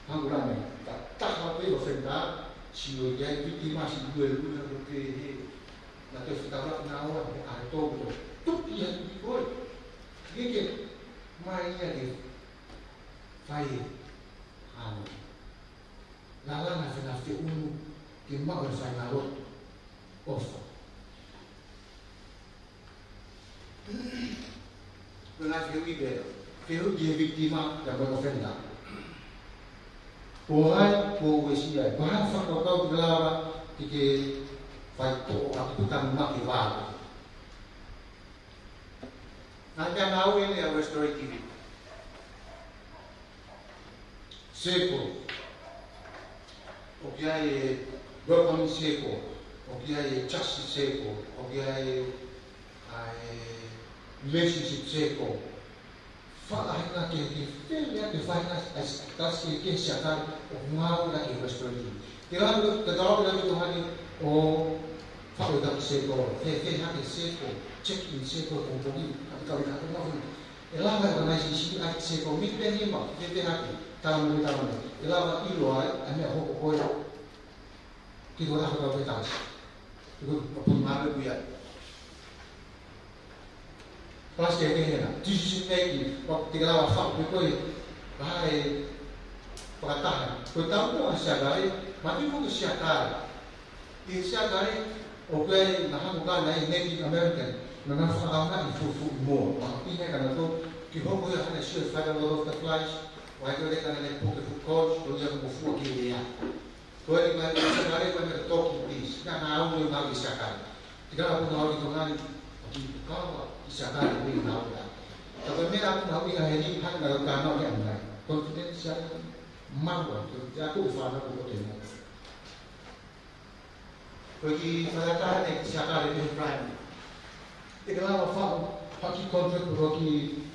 ハングラーメンだったはという路線が Sinurgan iti mas duel na bukiri. Natos tawak nawan ni Antogo. Tupian dia Gigit. Iya, mainnya di Fahir. Halo. Lala na sa nafti unu. Kimma sa nalot. Osta. Nella Fioribero, Fioribero dia vittima da berofenda. Pohai po wesia, bahan sako kau gelaba ike faito aku tang maki wala. Nandiyan ako yun yung Seko. O kaya Welcome Seko. O kaya yung Seko. O kaya yung Seko. فاحنا ككل دفعنا كاش شغال وما لك يبشرني ترى تدعو لنا تهاني او فاو دم سيكو في في هذا سيكو تشيك ان سيكو كومبوني كم كم كم إلا ما بنا شيء أكيد سيكو ميت بيني ما في في هذا تام من تام من إلا ما يلوا أنا هو هو كده هذا هو بيتاش يقول بمارس بيا Last year ini nak decision making waktu kita lawan fak itu bahai perkataan. Kau tahu kan tu siagari mati pun siagar. Ini siagari oke nah bukan naik Native American. Memang faham nak itu itu more. Maknanya kerana tu kita a ada sure fire lot of the flash. Wajar dia kan kerana dia pun itu coach tu dia pun fuh dia. Kau ini kan, mari siagari kau ni talking please. Nah, aku ni mari siagar. Jika aku nak itu nanti, aku kau siapa yang ingin tahu ya. Contohnya aku tahu ini hari ini hak dalam kanal yang lain. Konfiden siapa mahu aku ufana aku tengok. Pergi katakan yang siapa yang ingin prime. Itulah apa hoki kontrak hoki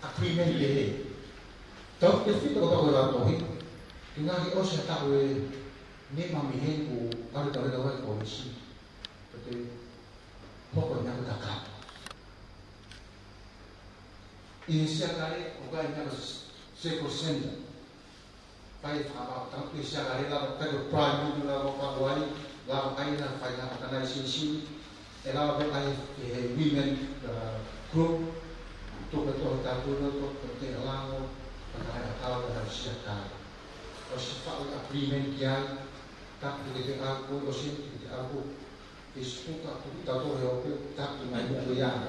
agreement dia. Tapi kita kalau orang tahu, tinggal kita harus tahu ni mami hen ku kalau kalau kalau kau sih, betul. Pokoknya kita kah. 因下がれ、おかえりなら成功せんじゃん。パイファバータンク下がれが、たくプライムがわかわり、がわかりなファイナーがないしし、えらべかい、え、ウィメン、グループ、とかとたくのと、てらんを、たかやかわらしやか。おしファウアプリメンキャン、たくてあこ、おしんてあこ、いすこか、たとへおく、たくないことや。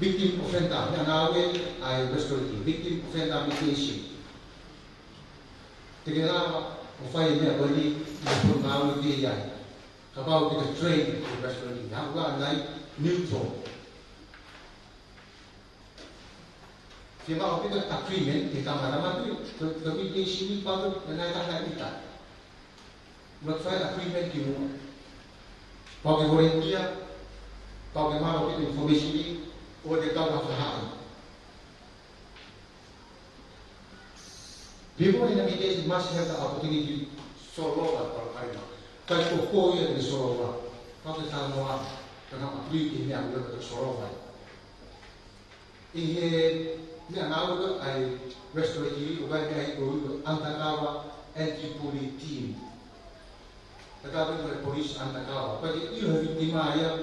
victim offender. Nanawin ay restorative. Victim offender application. Tigilama, kufanya a bali napungawi diyan. Kabaw kita train to restorative. Hanggang na neutral. Sebab aku tidak tak krimen, eh? kita mana-mana tu, tapi di sini baru menaikkan kita. Menurut saya tak krimen di rumah. Bagaimana dia, bagaimana kita informasi ini, ودقة فهم People in the Middle East must have the opportunity to Solo, that problem. But for four years, they solve that. Not the time one. They don't agree to me, I'm going to solve that. In here, me and I will I restore you, when I Antakawa anti-police team. Tetapi Police polis Antakawa. Bagi itu, hikmah yang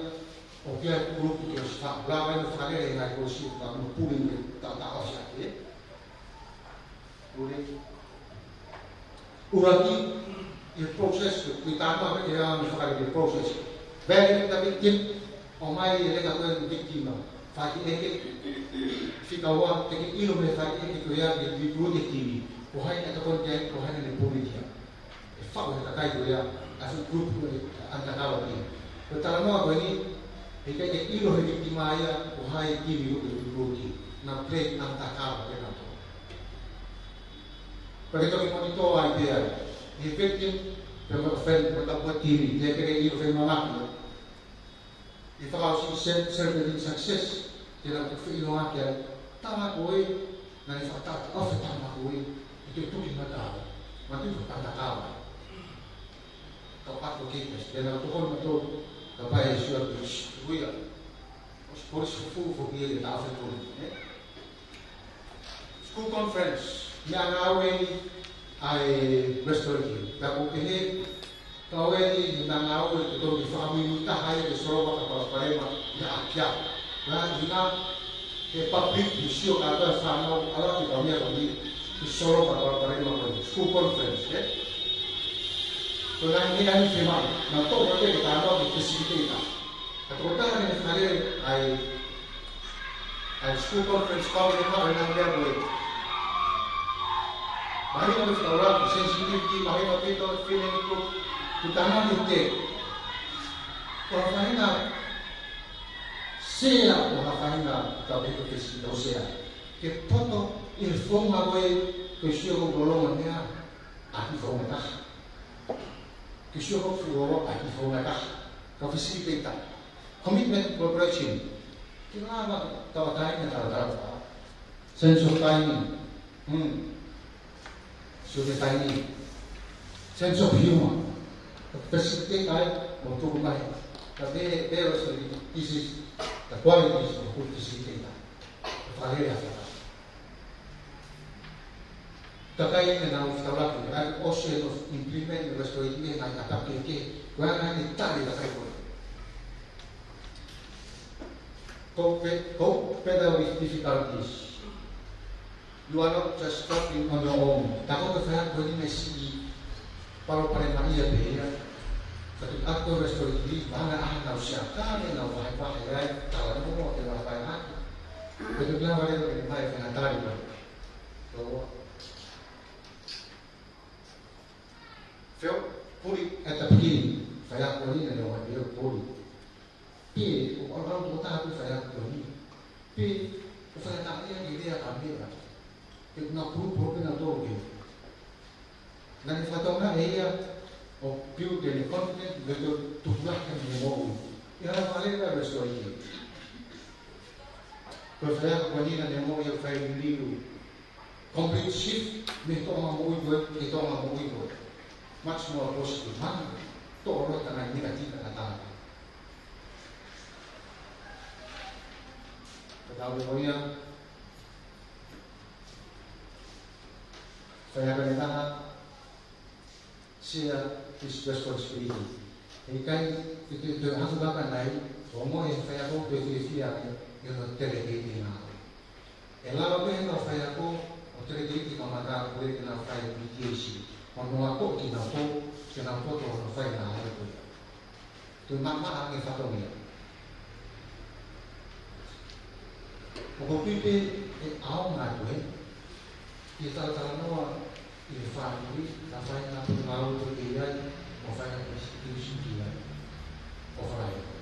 어깨 무릎 교시타 라바인 사례에 나 교시타 무릎이 다 나와시게 우리 우라기 il processo qui tanto perché avevamo fare il processo bene da vittima ormai è legato a vittima fai che fica wa te che io me fai che tu ya di due vittimi o hai che con te o hai nelle politica e fa una kai tu ya a su gruppo di antanalo qui per tale modo quindi ikaje ilo hejimaya ko hay jiwi woɓe ɗugoji nan plate nanta kama ke nan to kono toɓe moni towa jeyaɓe e fettin ɓe mbaɗa fen ɓe ɗaɓɓa tiri te kede ilo fe mamaɓe il faudra aussi servir d'une success de la profil noire qui est tamakoi na ni fatat of tamakoi itu tu di mata mati tu tanda kawa kau aku kita dan aku kon daarbij is ja dus goeie ons borstgevoel probeer dit af en school conference ja nou weet restaurant western da ko ke he tawe ni na ngau to do di fami ta hai de solo ba ka pa ma ya kya na dina ke public issue ka ta sa no ala ki ka me ni solo ka pa school conference eh 隣に何狭い、まあ、と思けるだろうと知っていた。그렇다면사실아이아이스쿨프린스파울이하는게뭐예요많이먹어서나오라무슨신기기많이먹기또피는또부담한게그러니까 sea una faena también que se lo sea que todo el fondo que yo con colombo ne ha a mi fomendaje Kishiro Furoro Akifuraka, が不思議でいた。コミットメントプログレッションっていうのは、まあ、だから大変だからだとか、戦争隊員、うん、修理隊員、戦争ヒューマン、私ってかい、男前。だで、で、それに、イシス、だ、怖いイシスを放ってしていた。ファレリアだ。Така и на уставата играе още едно имплимент на възпроизведение на атака и ке, која на ни тали да се Hope difficulties. are not just stopping on your own. Tako ke fehak kodi mesi paro paremania beira. Satu akto restoratif mana ah nau siapa ni nau wahai kalau mau ke wahai wahai. Kebetulan wahai wahai wahai fehak tadi Phil, put it at the beginning. Saya kori ada orang dia kori. P, orang tua tahu saya kori. P, saya tak dia dia dia kami lah. Kita pun pun kita tahu dia. Nanti fatwa na iya, eh, oh più delle cose che tu lahkan di nuovo. Ya paling ada sesuatu. Kalau saya kori na dia mau ya fail dulu. Complete shift, mesti orang mau ikut, mesti orang μάξιμο του το όλο ήταν να μην κατά. θα τα σύρια της δεύτερης πυρήγης. Τελικά, το άνθρωπο θα έπαιρνε, το μόνο εφαίακο που εφηρηθεί άκρη για το τελεγγύτη την άκρη. Ελλάδα δεν είναι το εφαίακο, ο είναι το μακάρο που έρχεται να φάει την Ma nō ako i nā tō, ke nā tō tō rā whai nā hara kui. Tō nā mā ake whato mea. O ko pipi e ao ngā kue, ki tā tā noa i e whā kui, tā whai nā tō nā o tō kei rai, o whai nā tō shiki o shiki rai, o whai nā tō.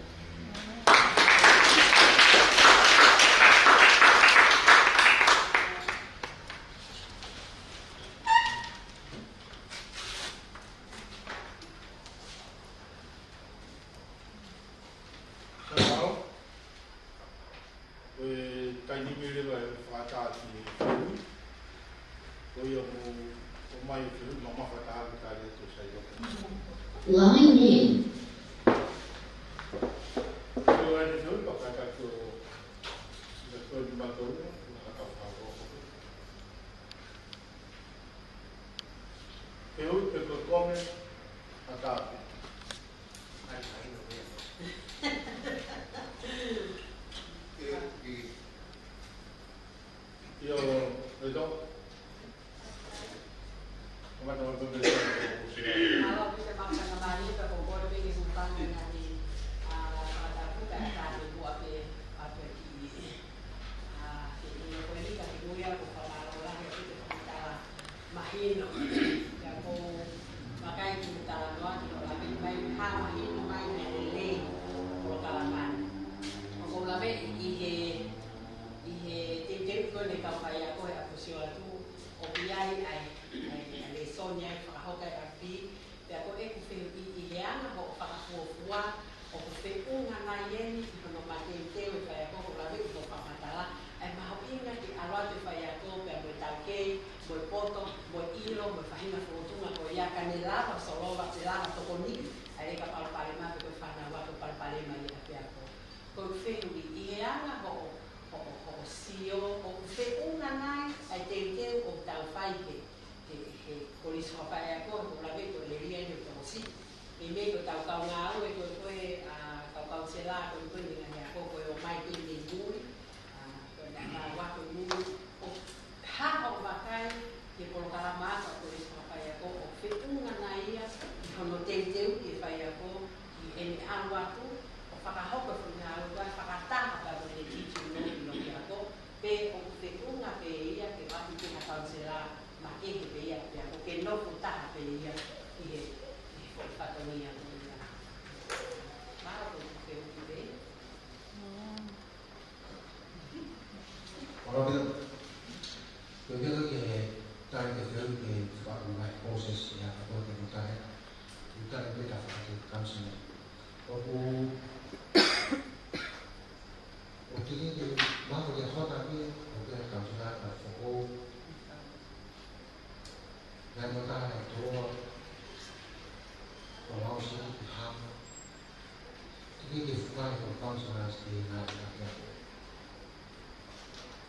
chào tàu ngã với tôi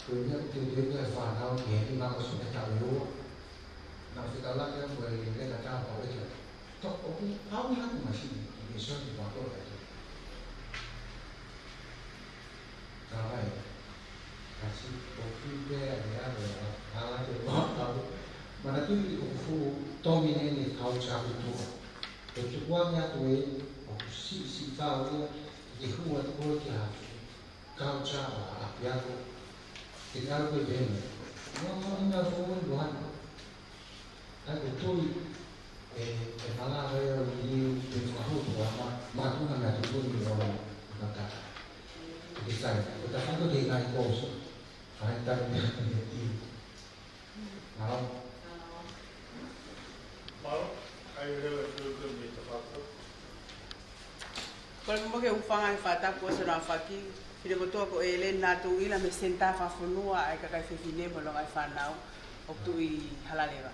Tujuhnya tujuhnya faham dia di mana sudah tahu. Nafsu kalah yang boleh dia nak tahu apa itu. Tak aku tahu nak masih bisa dibantu lagi. Kalau kasih kopi dia dia ada kalah dia tahu. Mana tu aku tomine ni tahu cara tu. Kecukupannya tu aku si si tahu dia. Ikhwan kau dia kau cara apa yang in vez No, No, no, no, no no, no, no, no, no fanga e fata ko se ran faki fide ko to ko ele na tu ila me senta fa fonua e ka kai fine mo lo ga fa nau o tu i halaleva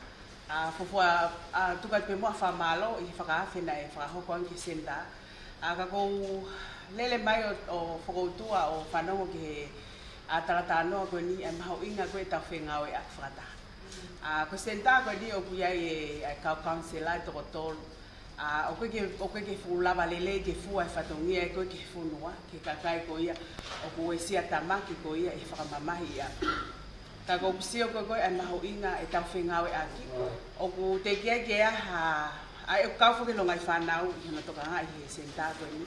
a fo fo a tu ka pe mo fa malo i fa ka fe na e fa ho ko ki senta a ka ko lele mai o o fo ko tu a o fa no ke a tarata no ko ni e mau inga ko ta fe nga o e a fata a ko senta ko ni o ku ya e ka kaunsela to ko a ah, o ke ke o ke ke fu la balele ke fu a fatonia e ke fu noa ke ka kai ko ia o ko e sia tama ke ko ia e fa mama ia ta ko psi o ko ko e maho ina e ta fe ngawe a ki o ko te ke ke a ha a e ka fu ke no mai fa nau i na toka ngai e senta ko ni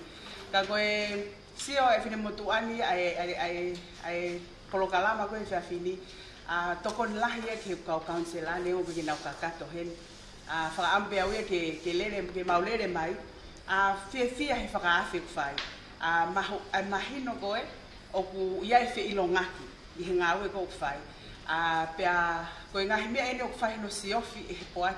ka ko e si o e fine motu ani a e a e a e polo kalama ko e fa fini a tokon lahia e ke ka o kaunsela le o ke na ka ka to hen a fa ambe a we ke ke lele ke maulere mai a fie fie he fa afi fai a ma a ma hino o ku ia e fe ilonga ki i he ngawe ko fai a pe a ko nga he mea ene o fai no si ofi e po a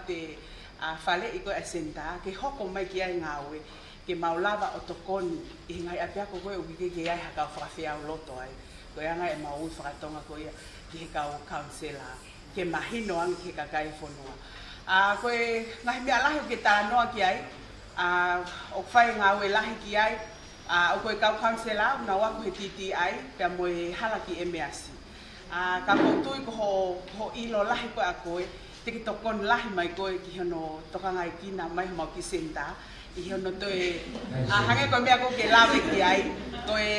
fale i ko asenta ke hoko mai ki ai ngawe ke maulava o tokoni i ngai a pe ko ko e u ke ke ai ha ka fa fe a loto ai ko ia ngai e ma u fa tonga ko ia ki he ka o kaunsela ke mahino ang ke ka fonua a uh, koe ngahi mea lahi o ke tā noa ki ai a uh, o whae ngā ue lahi ki ai a uh, o koe kau kansela o nga wako he titi ai pia moe hala ki e mea si ah, ka koutui ko ho, ho ilo lahi koe a koe te ki tokon lahi mai koe ki hono tokanga i kina mai hama o ki senta i hono toe a uh, hange koe mea koe ke lawe ki ai toe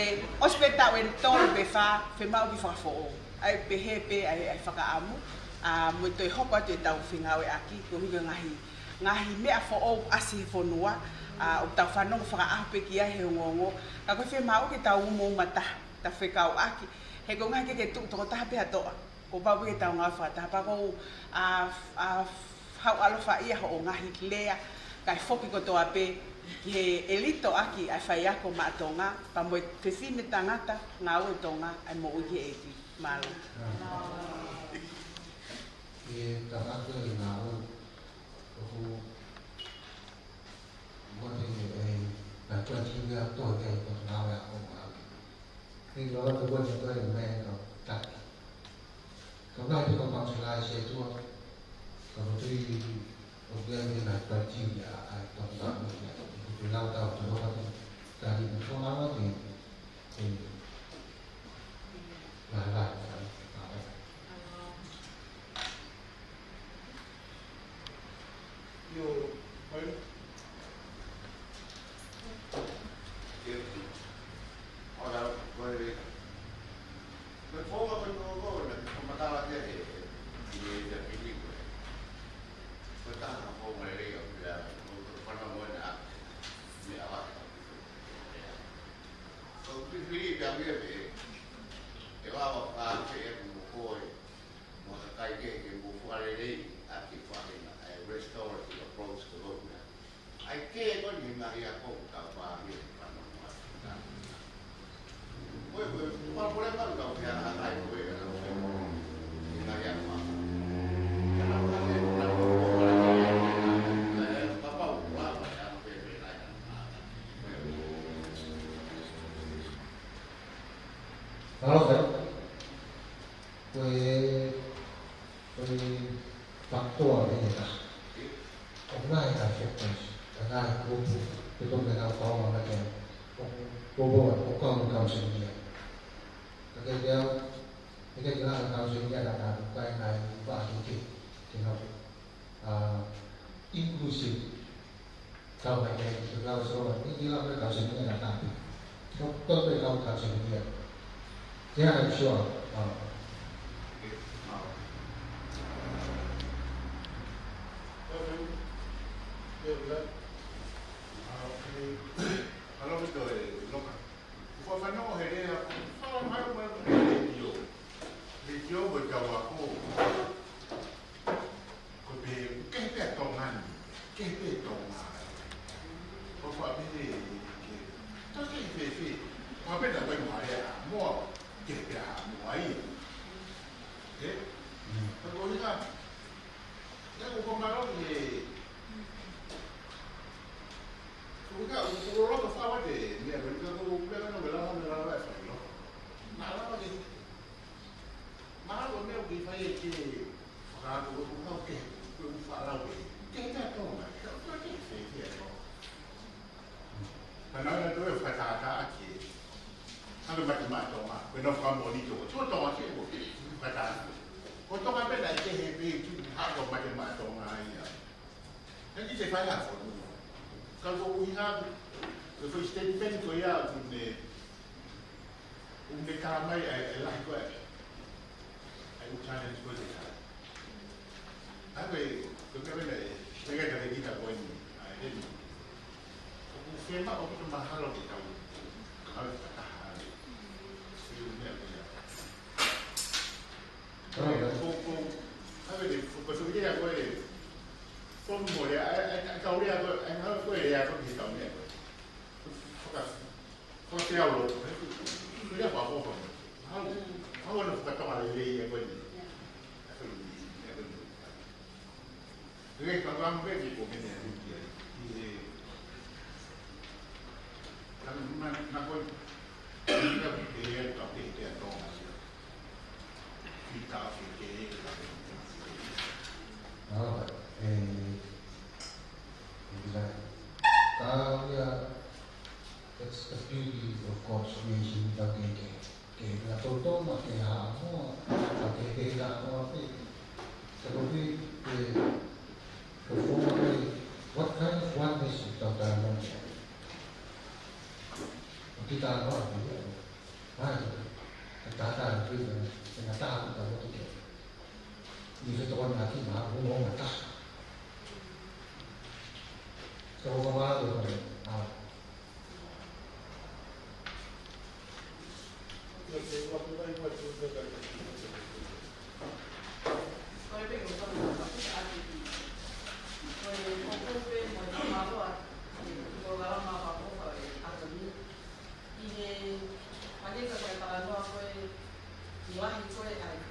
ospeta o en tolu pe wha whemau ki whakafo o ai pe he pe ai, ai whaka amu a mo te hopa te tau finga we aki ko hinga ngahi ngahi me a fo o ase fo noa a ah, o tau fa no fa a ki a he ngongo ka ko fe ma o ke tau mo mata ta fe ka o aki he ko ngahi ke tu to ta pe a to ko ba we tau nga ta pa ko a a fa o ia o ngahi lea kai fo ki ko to a pe ke elito aki a fa ia ma to nga pa mo te si me tangata nga o to nga ai mo o ye e malo ye tahakir na u hu mori ye ai na kwa chinga to ye ko na wa ko ma ni lo to ko ni to ye me no ta ka ba ni ko ma la she to ka mo tri o ge ni na kwa chinga a to na mo ya ku la ta to ko ta ni ko ma ma ni 第二个希望。they had been too hot dog making my dog I yeah. Then you say find out for me. Because we have the first statement to ya from the um the camera I like that. I would challenge for the car. I way the government they get the data going. I didn't. Kung sema ako ng mahalo kita. Kaya tahan. Siyo niya. Kung kung 他袂是不输你啊过，我无了，哎哎哎高了过，哎好过了，我是高了过，我甲我掉落，你了话我讲，我我能甲当下你个过哩，所以刚刚没去过面呢，你你，他们那那个，那个别人搞别人搞嘛，去打去给。Kalau eh, kita. Kita apa, pakai hamu, pakai eh, kita tapi tetapi eh, Kita apa? Mari いるところにはきなものがた。そこがまずこれ、あの。Ini, hanya kata-kata aku, dia hidup ada.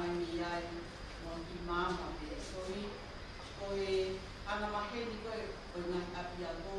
mai i ai mō ki māma pē. So i, ko e, ana mahe ni koe, ko e ngai api a tō,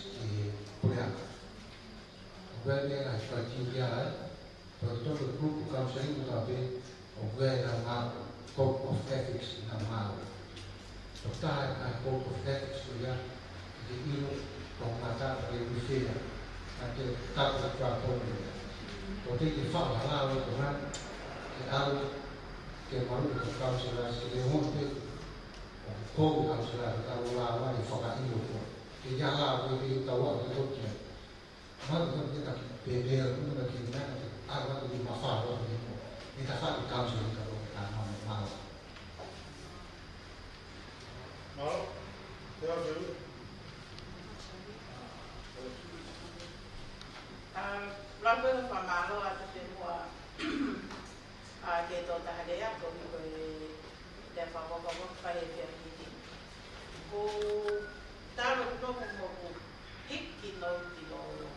și Puleac. Guvernele și Pacifiare, pentru grupul cam și aici la pe o guvernă la Code of Ethics na Maui. Toctare ca Code of Ethics cu ea, de ilo, tocmata de Rusea, ante tatăl cu atomul. Poate că fac la la o doran, că au că mă rog că cam și la și de unde, o cod cam și la la la la la la la la la la ที่ยาวที่ตัทุกเมันก็มีแต่เบลล์มันก็มีแต่อาวุธทีมาฟาดเราที่มีแต่ฟาดกันสูงกับเราทำมาเราเพิ่มความมาเล้วอาจจะเป็นว่าเกี่ยวกับแต่เดียกผมก็เลยเดี๋ยวฟังว่าผมไปเรียนที่ทีกู taro tomo mo mo hiki no ti o o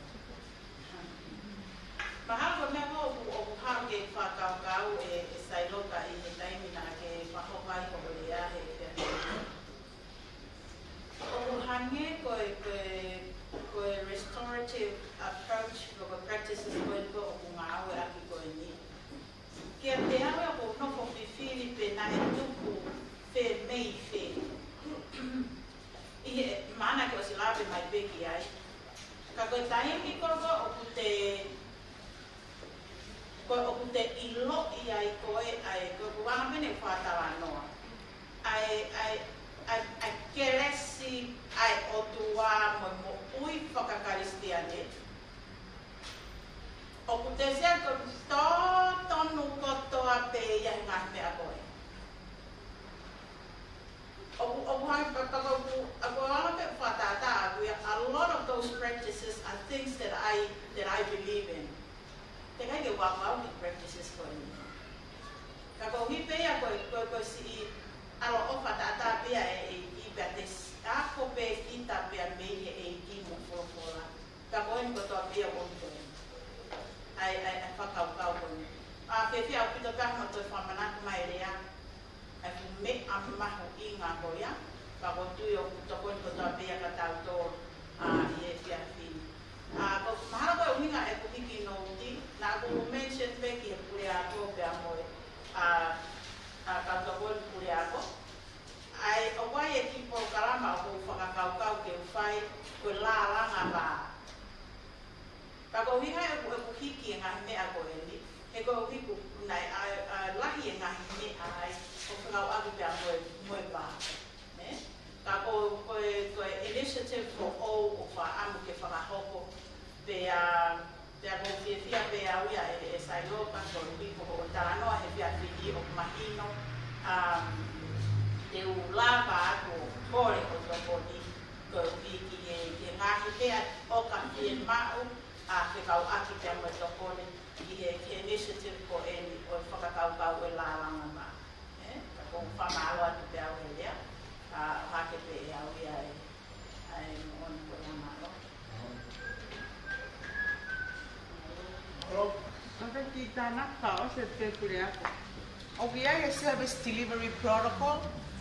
mahalo me mo mo o kau ke fa kau kau e e sai lota i he taimi na ke fa ho mai ho le a he te o o hange ko e ko e ko e restorative approach ko ko practices ko e ko o ko ngā au e aki ko e ni ke a te awe o ko nopo fifiri pe na e tupu fe mei fe mana ko sila be mai be ki ai ka ko tai ki ko ko o ku te ko o ku te i lo i ai ko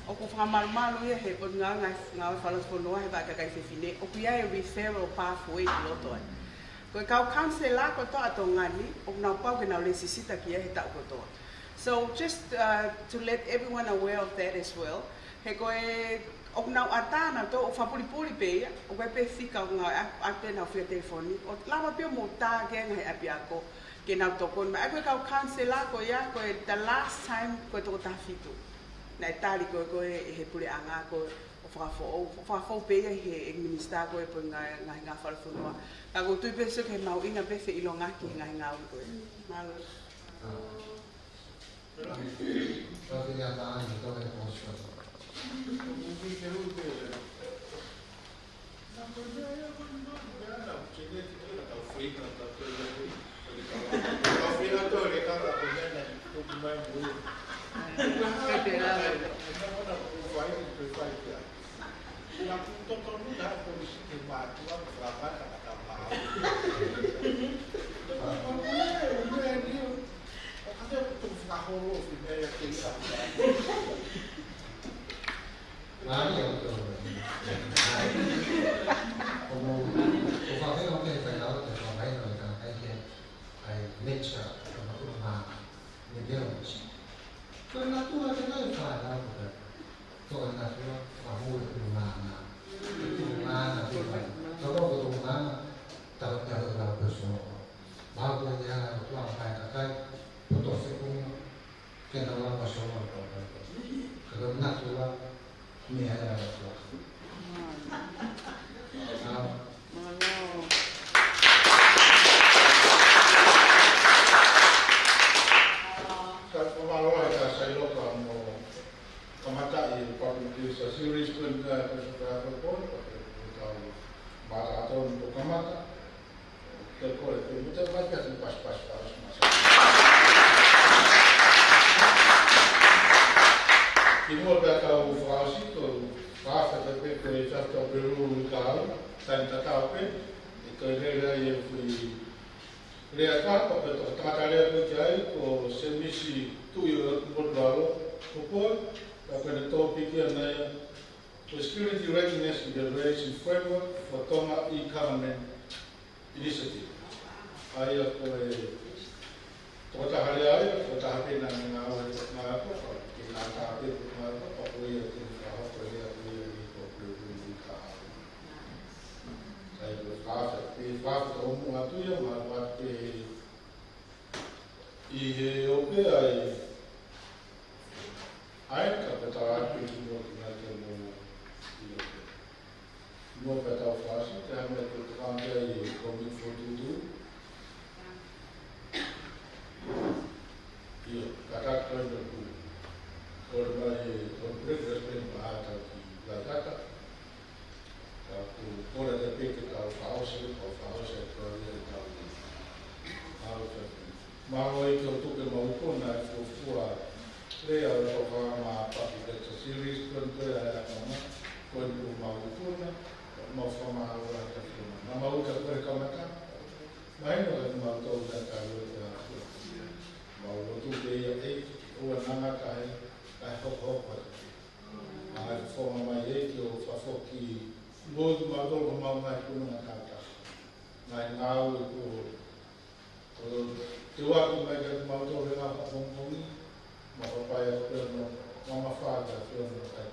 o ko fa mal mal ye he o nga nga nga fa lo fo e noa he ba ka kai se fine o pia e referral pathway lo to ai ko ka o kanse la ko to ato nga ni o na pa ke na le sisita ki he ta ko to so just uh, to let everyone aware of that as well he ko e o na atana to o fa puli puli pe o ka pe si ka nga a pe na fe telefoni o la ma pe mo ta ke nga he apia ko ke na to ko ma ko ka o kanse la ko ya ko the last time ko to ta fitu 意大利嗰嗰個佢哋啱啱嗰個，我覺得好，好，好平嘅。佢個名師啊，嗰個應該應該好少人。但係佢特別少嘅，因為佢嗱，佢係因為伊隆阿斯，佢應該好少嘅。Mario, 大学，然后。e-government initiative. I have a Tota hale ai, tota hape na ngā hoa te mara po, ki ngā tāpe po mara po, pa a tini ka hoa koe a koe a ni po i have ope ai, ai ka Norbert Alfasi, samen met de André Comic voor Doedoe. Hier, kakak terbentuk. Korban di konflik bahasa di Lazata. Aku boleh tapi kita alfausi, alfausi kerja tahu. Alfausi. Mahoi kalau tu kemampuan aku kuat. ma fa ma o la ta fu ma ma ma u ka pre ka ma ka ma i no la ma to u ka ka lu ta fu ma u lo tu de ya e u a na ma ka e ka ho ho pa ma ha fo ma ma ye ki o fa fo ki lo du ma do ma ma ku na ka ka ma i na u ku o te wa ku ma ka ma to re ma pa ma pa ya fu ma ma fa ja fu ma ka ka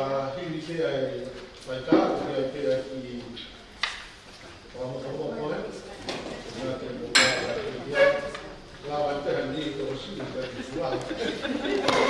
uh, hiwi ke ai mai tā, ke ai ke ai ki whamakamo koe, nā te mō tā, nā te mō tā, nā te mō tā, nā te mō tā, nā te mō tā,